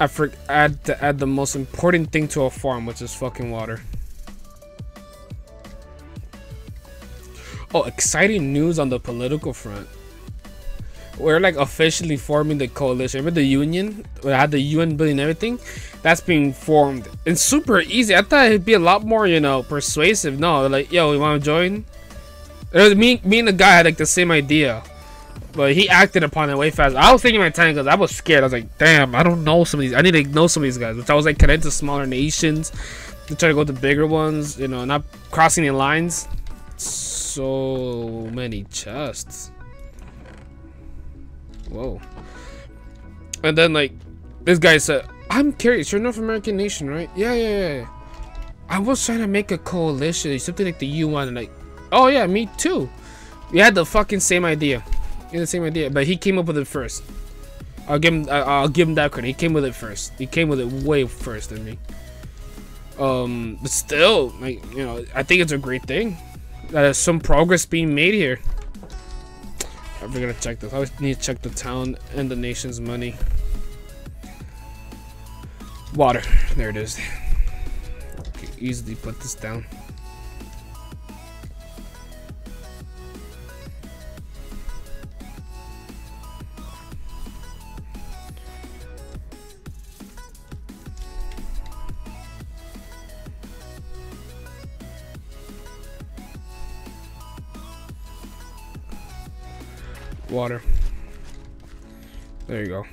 I forgot to add the most important thing to a farm, which is fucking water. Oh, exciting news on the political front. We're like officially forming the coalition. Remember the union? We had the UN building everything? That's being formed. It's super easy. I thought it'd be a lot more, you know, persuasive. No, like, yo, you wanna join? Me, me and the guy had like the same idea. But he acted upon it way fast. I was thinking my time because I was scared. I was like, damn, I don't know some of these. I need to know some of these guys. Which I was like connected to smaller nations to try to go to bigger ones. You know, not crossing the lines. So many chests. Whoa. And then like, this guy said, I'm curious. You're North American nation, right? Yeah, yeah, yeah. I was trying to make a coalition, something like the UN, and like, oh yeah, me too. We had the fucking same idea the same idea, but he came up with it first. I'll give him. I'll give him that credit. He came with it first. He came with it way first than me. Um, but still, like you know, I think it's a great thing. That there's some progress being made here. I'm gonna check this. I need to check the town and the nation's money. Water. There it is. easily put this down. Water. There you go.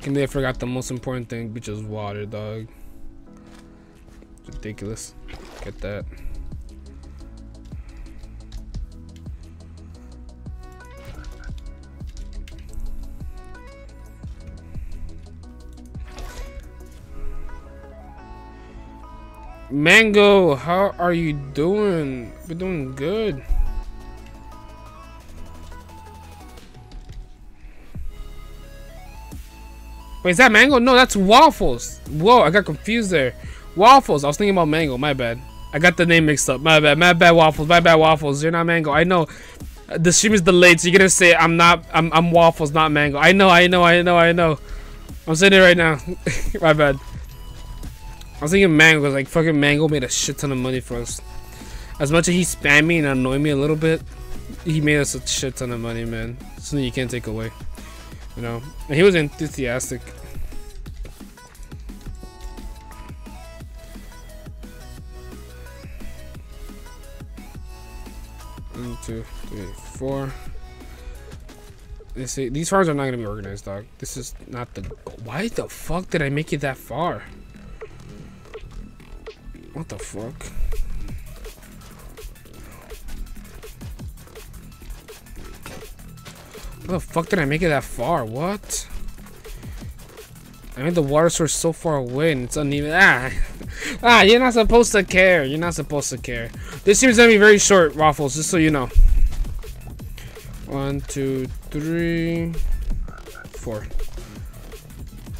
Can they forgot the most important thing, which is water, dog. ridiculous. Get that. Mango, how are you doing? We're doing good. Wait, is that mango? No, that's waffles. Whoa, I got confused there. Waffles. I was thinking about mango. My bad. I got the name mixed up. My bad. My bad. Waffles. My bad. Waffles. You're not mango. I know. The stream is delayed, so you're gonna say I'm not. I'm. I'm waffles, not mango. I know. I know. I know. I know. I'm saying it right now. My bad. I was thinking mango like fucking mango made a shit ton of money for us. As much as he spammed me and annoyed me a little bit, he made us a shit ton of money, man. Something you can't take away. You know, and he was enthusiastic. One, two, three, four. Say these farms are not gonna be organized, dog. This is not the. Why the fuck did I make it that far? What the fuck? How the fuck did I make it that far? What? I made the water source so far away and it's uneven. Ah, ah, you're not supposed to care. You're not supposed to care. This seems to be very short, Waffles, just so you know. One, two, three, four.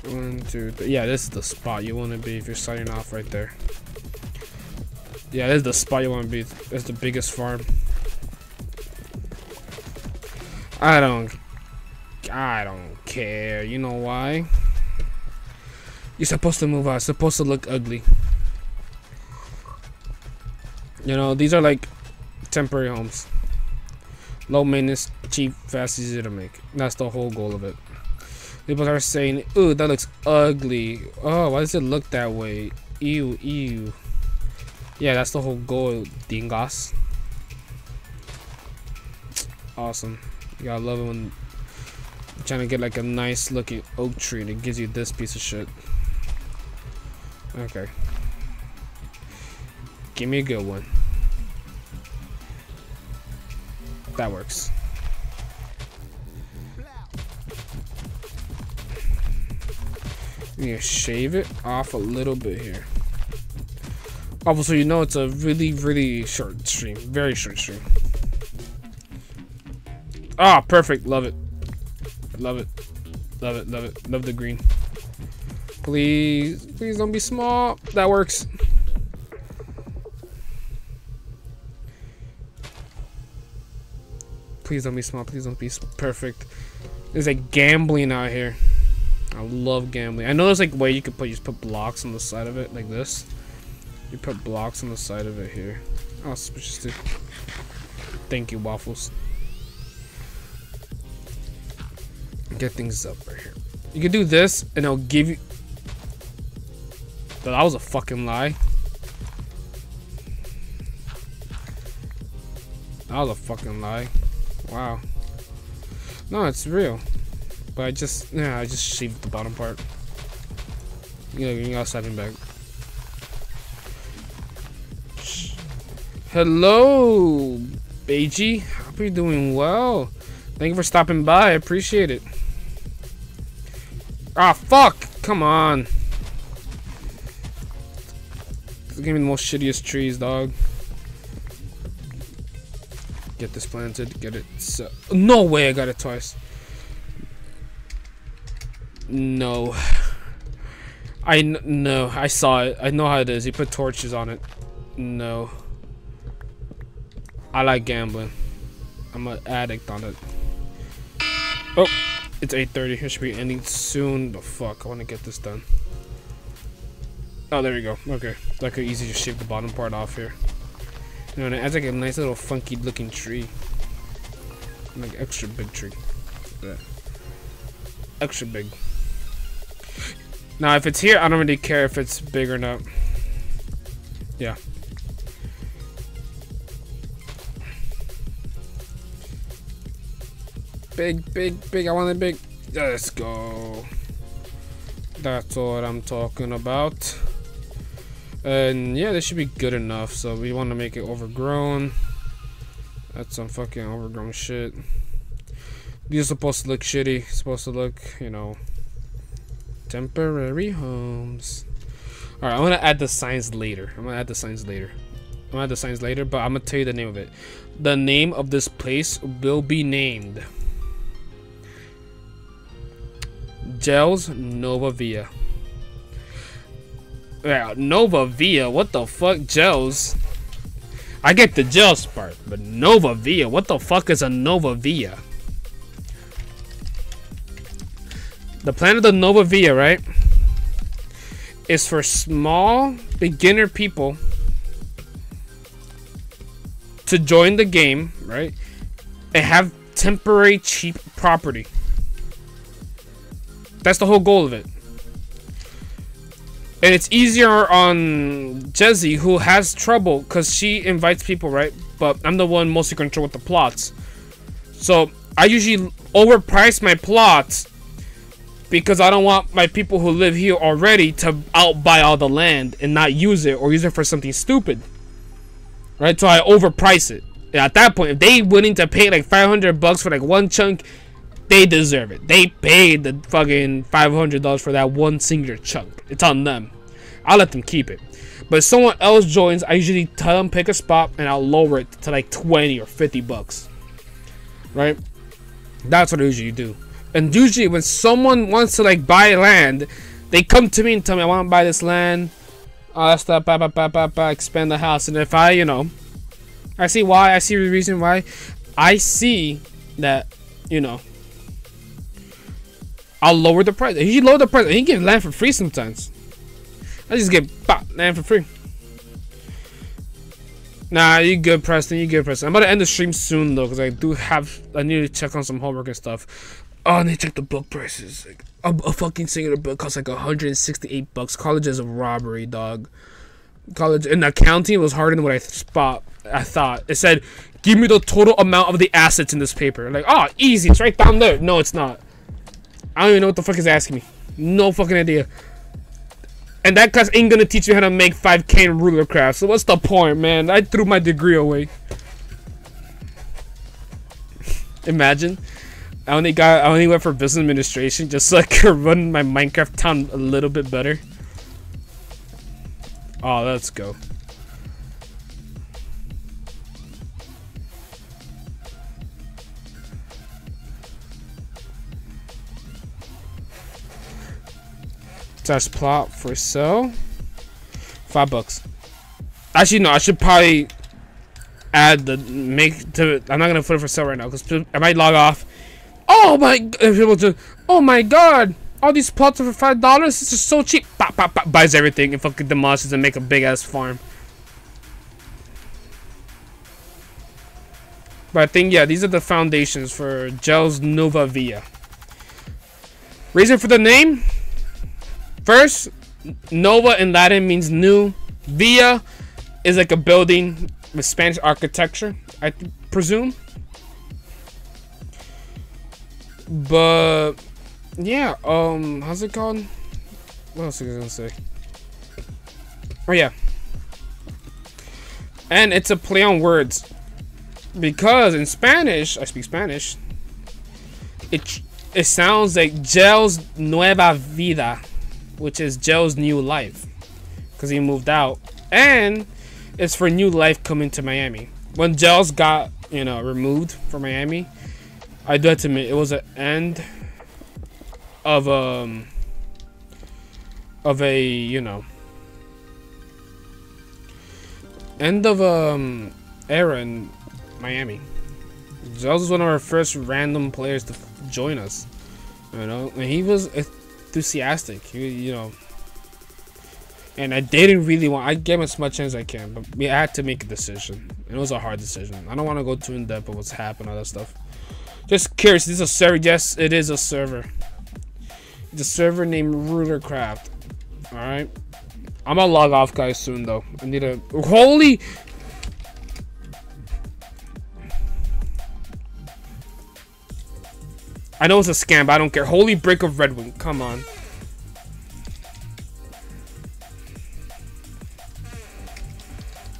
One, two, three. Yeah, this is the spot you want to be if you're starting off right there. Yeah, this is the spot you want to be. That's the biggest farm. I don't I don't care. You know why? You're supposed to move out. Supposed to look ugly. You know, these are like temporary homes. Low maintenance, cheap, fast, easy to make. That's the whole goal of it. People are saying, ooh, that looks ugly. Oh, why does it look that way? Ew, ew. Yeah, that's the whole goal, dingas. Awesome. You gotta love it when trying to get like a nice looking oak tree and it gives you this piece of shit. Okay. Give me a good one. That works. Gonna shave it off a little bit here. Also, you know it's a really, really short stream. Very short stream. Ah, oh, perfect. Love it. Love it. Love it. Love it. Love the green. Please. Please don't be small. That works. Please don't be small. Please don't be perfect. There's like gambling out here. I love gambling. I know there's like way you could put you just put blocks on the side of it like this. You put blocks on the side of it here. Oh, dude. Thank you, waffles. Get things up right here. You can do this, and I'll give you. That was a fucking lie. That was a fucking lie. Wow. No, it's real. But I just, yeah, I just shaved the bottom part. You know, you got seven back. Hello, Beiji. Hope you're doing well. Thank you for stopping by. I appreciate it. Ah, fuck! Come on. Give me the most shittiest trees, dog. Get this planted. Get it. So no way I got it twice. No. I no. I saw it. I know how it is. You put torches on it. No. I like gambling. I'm an addict on it. Oh, it's 8.30. It should be ending soon. But fuck, I want to get this done. Oh, there we go. Okay. I could easily just shave the bottom part off here. You know, and it adds like a nice little funky looking tree. Like extra big tree. Yeah. Extra big. Now, if it's here, I don't really care if it's big or not. Yeah. Big, big, big. I want it big. Let's go. That's what I'm talking about. And yeah, this should be good enough. So we want to make it overgrown. That's some fucking overgrown shit. These are supposed to look shitty. Supposed to look, you know, temporary homes. Alright, I'm gonna add the signs later. I'm gonna add the signs later. I'm gonna add the signs later, but I'm gonna tell you the name of it. The name of this place will be named Jells Nova Villa. Yeah, Nova Villa. What the fuck, Jells? I get the Jells part, but Nova Villa. What the fuck is a Nova Villa? The plan of the Nova Villa, right, is for small beginner people to join the game, right, and have temporary cheap property. That's the whole goal of it. And it's easier on Jesse, who has trouble, because she invites people, right? But I'm the one mostly control with the plots. So, I usually overprice my plots because I don't want my people who live here already to outbuy all the land and not use it or use it for something stupid. Right? So I overprice it. And at that point, if they willing to pay like 500 bucks for like one chunk, they deserve it. They paid the fucking $500 for that one singular chunk. It's on them. I'll let them keep it. But if someone else joins, I usually tell them pick a spot and I'll lower it to like 20 or 50 bucks. Right? That's what I usually do. And usually when someone wants to like buy land, they come to me and tell me I want to buy this land. All that stuff, bah, bah, bah, bah, expand the house. And if I, you know, I see why, I see the reason why. I see that, you know, I'll lower the price. He lower the price. He gives land for free sometimes. I just get bah, land for free. Nah, you good, Preston. You good, Preston. I'm about to end the stream soon though, because I do have. I need to check on some homework and stuff. Oh, need to check the book prices. Like, a, a fucking singular book costs like 168 bucks. College is a robbery, dog. College and accounting was harder than what I spot. I thought it said, "Give me the total amount of the assets in this paper." Like, oh, easy. It's right down there. No, it's not. I don't even know what the fuck is asking me. No fucking idea. And that class ain't gonna teach you how to make 5k in RulerCraft. So what's the point, man? I threw my degree away. Imagine. I only got I only went for business administration just so I could run my Minecraft town a little bit better. Oh, let's go. Test plot for sale. Five bucks. Actually, no. I should probably add the make to. I'm not gonna put it for sale right now because I might log off. Oh my! People just. Oh my god! All these plots are for five dollars. This is so cheap. Bop, bop, bop, buys everything and fucking demolishes and make a big ass farm. But I think yeah, these are the foundations for Jells Nova Villa. Reason for the name? First, Nova in Latin means new. Villa is like a building with Spanish architecture, I presume. But yeah, um, how's it called? What else was I gonna say? Oh yeah, and it's a play on words because in Spanish, I speak Spanish. It it sounds like Jell's Nueva Vida, which is Jell's new life, because he moved out, and it's for new life coming to Miami. When Jell's got you know removed from Miami, I do have to admit it was an end of um of a you know end of um era in Miami. Jells was one of our first random players to join us. You know, and he was enthusiastic. He, you know, and I didn't really want. I gave as much as I can, but we had to make a decision. It was a hard decision. I don't want to go too in depth of what's happened, all that stuff. Just curious. This is a server. Yes, it is a server. The server named Rulercraft. All right. I'm gonna log off, guys, soon though. I need a holy I know it's a scam, but I don't care. Holy brick of Red Wing. Come on.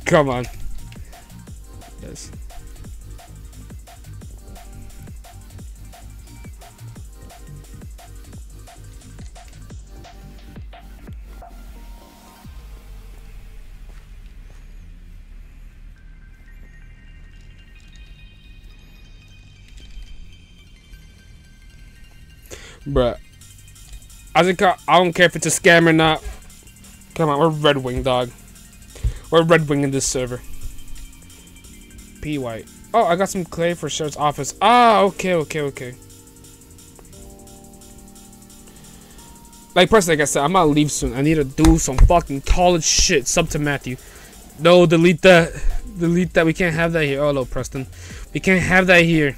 Come on. Bruh. I think I, I don't care if it's a scam or not. Come on, we're Red Wing, dog. We're Red Wing in this server. P White. Oh, I got some clay for Sheriff's office. Ah, okay, okay, okay. Like, personally, like I said, I'm gonna leave soon. I need to do some fucking college shit. Sub to Mathew. No, delete that. Delete that. We can't have that here. Oh, hello, Preston. We can't have that here.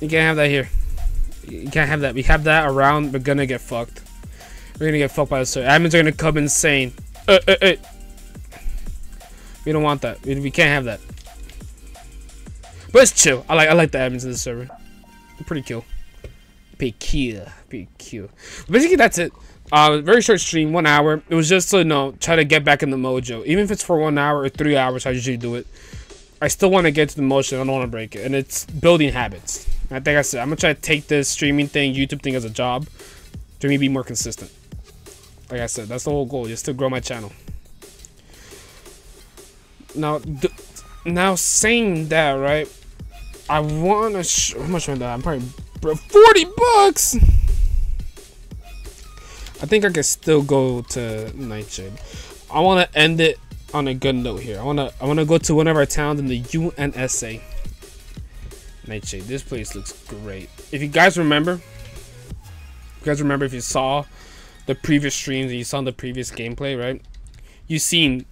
We can't have that here. You can't have that. We have that around, we're gonna get fucked. We're gonna get fucked by the server. Admins are gonna come insane. Uh, uh, uh. We don't want that. We, we can't have that. But it's chill. I like I like the admins in the server. Pretty cool. Pretty cool. Basically, that's it. Uh, very short stream, one hour. It was just to you know try to get back in the mojo. Even if it's for one hour or three hours, I usually do it. I still want to get to the motion. I don't want to break it, and it's building habits. I think I said I'm gonna try to take this streaming thing, YouTube thing as a job to me be more consistent. Like I said, that's the whole goal, just to grow my channel. Now, now saying that, right? I want to. How much on that? I'm probably bro, 40 bucks. I think I can still go to Nightshade. I want to end it on a good note here. I want to. I want to go to one of our towns in the UNSA. Nightshade. This place looks great. If you guys remember, you guys remember if you saw the previous streams and you saw the previous gameplay, right? You seen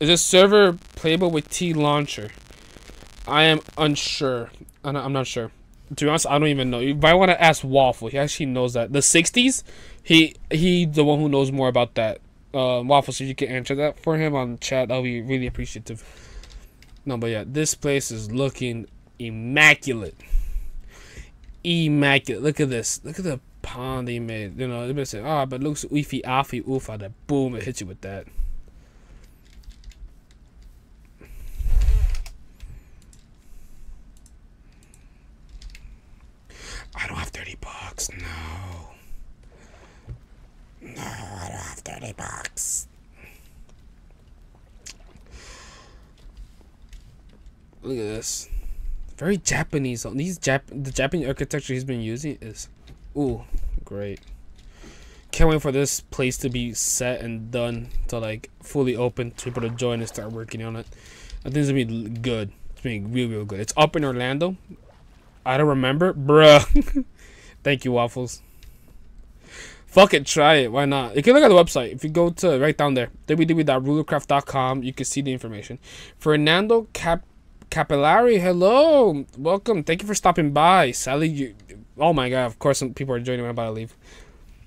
is this server playable with TLauncher? I am unsure. I'm not sure. To be honest, I don't even know. If I want to ask Waffle, he actually knows that. The 60s, he he the one who knows more about that. Uh, Waffle, so you can answer that for him on chat, I'll be really appreciative. No, but yeah, this place is looking immaculate. Immaculate. Look at this. Look at the pond they made. You know, they say, oh, but looks oofy, offy, oofa. That boom, it hits you with that. I don't have 30 bucks. No. No, I don't have 30 bucks. Look at this. Very Japanese. On these Jap the Japanese architecture he's been using is ooh, great. Can't wait for this place to be set and done to like fully open to people to join and start working on it. I think it's gonna be good. It's gonna be real, real good. It's up in Orlando. I don't remember, bruh. Thank you, Waffles. Fuck it, try it. Why not? You can look at the website. If you go to right down there, www.rulercraft.com, you can see the information. Fernando Cap Capillari, hello, welcome. Thank you for stopping by. Sally, you. Oh my god, of course some people are joining. Me. I'm about to leave.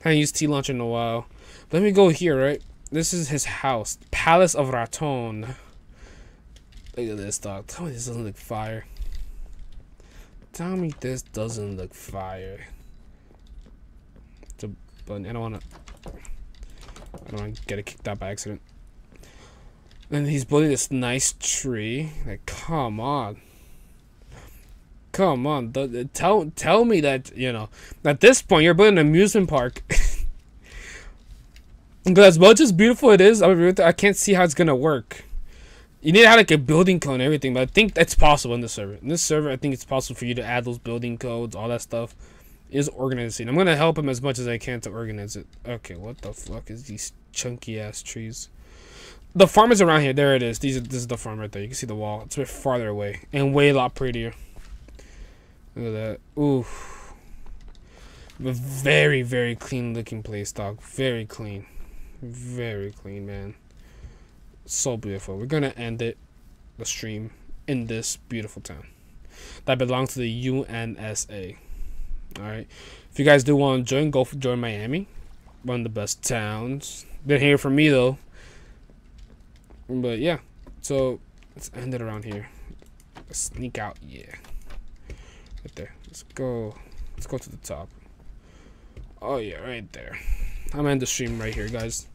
I haven't used TLauncher in a while. Let me go here, right? This is his house, Palace of Raton. Look at this dog. Tell me this doesn't look fire. Tell me this doesn't look fire. It's a button. I don't wanna. I don't wanna get it kicked out by accident. And he's building this nice tree. Like, come on. Come on. Tell tell me that, you know, at this point you're building an amusement park. Because as much as beautiful it is, I can't see how it's gonna work. You need to have like a building code and everything, but I think that's possible in this server. In this server, I think it's possible for you to add those building codes, all that stuff. Is organizing. I'm gonna help him as much as I can to organize it. Okay, what the fuck is these chunky ass trees? The farm is around here. There it is. These are, this is the farm right there. You can see the wall. It's a bit farther away and way a lot prettier. Look at that. Ooh. A very, very clean looking place, dog. Very clean. Very clean, man. So beautiful. We're gonna end it, the stream, in this beautiful town that belongs to the UNSA. Alright. If you guys do want to join, go for join Miami. One of the best towns. Been here for me though. But yeah. So let's end it around here. Let's sneak out, yeah. Right there. Let's go let's go to the top. Oh yeah, right there. I'm gonna end the stream right here, guys.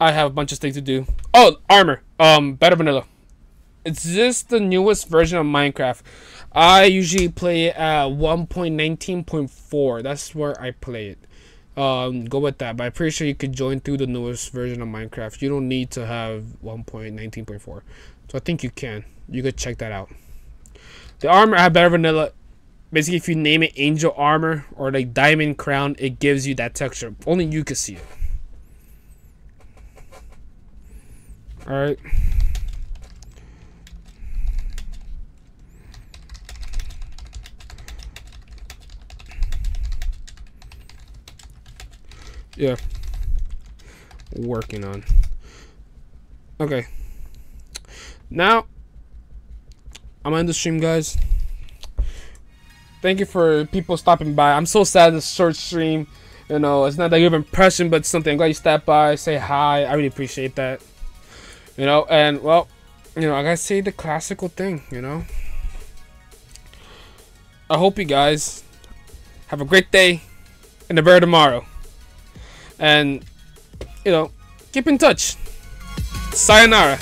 I have a bunch of things to do. Oh, armor. Um, better vanilla. Is this the newest version of Minecraft? I usually play at 1.19.4. That's where I play it. Um, go with that. But I'm pretty sure you could join through the newest version of Minecraft. You don't need to have 1.19.4. So I think you can. You could check that out. The armor I have better vanilla. Basically, if you name it Angel Armor or like Diamond Crown, it gives you that texture. Only you can see it. Alright. Yeah. Working on. Okay. Now, I'm on the stream, guys. Thank you for people stopping by. I'm so sad this short stream. You know, it's not that you have impression, but something. I'm glad you stopped by, say hi. I really appreciate that. You know, and well, you know, I gotta say the classical thing, you know. I hope you guys have a great day and a better tomorrow. And, you know, keep in touch. Sayonara.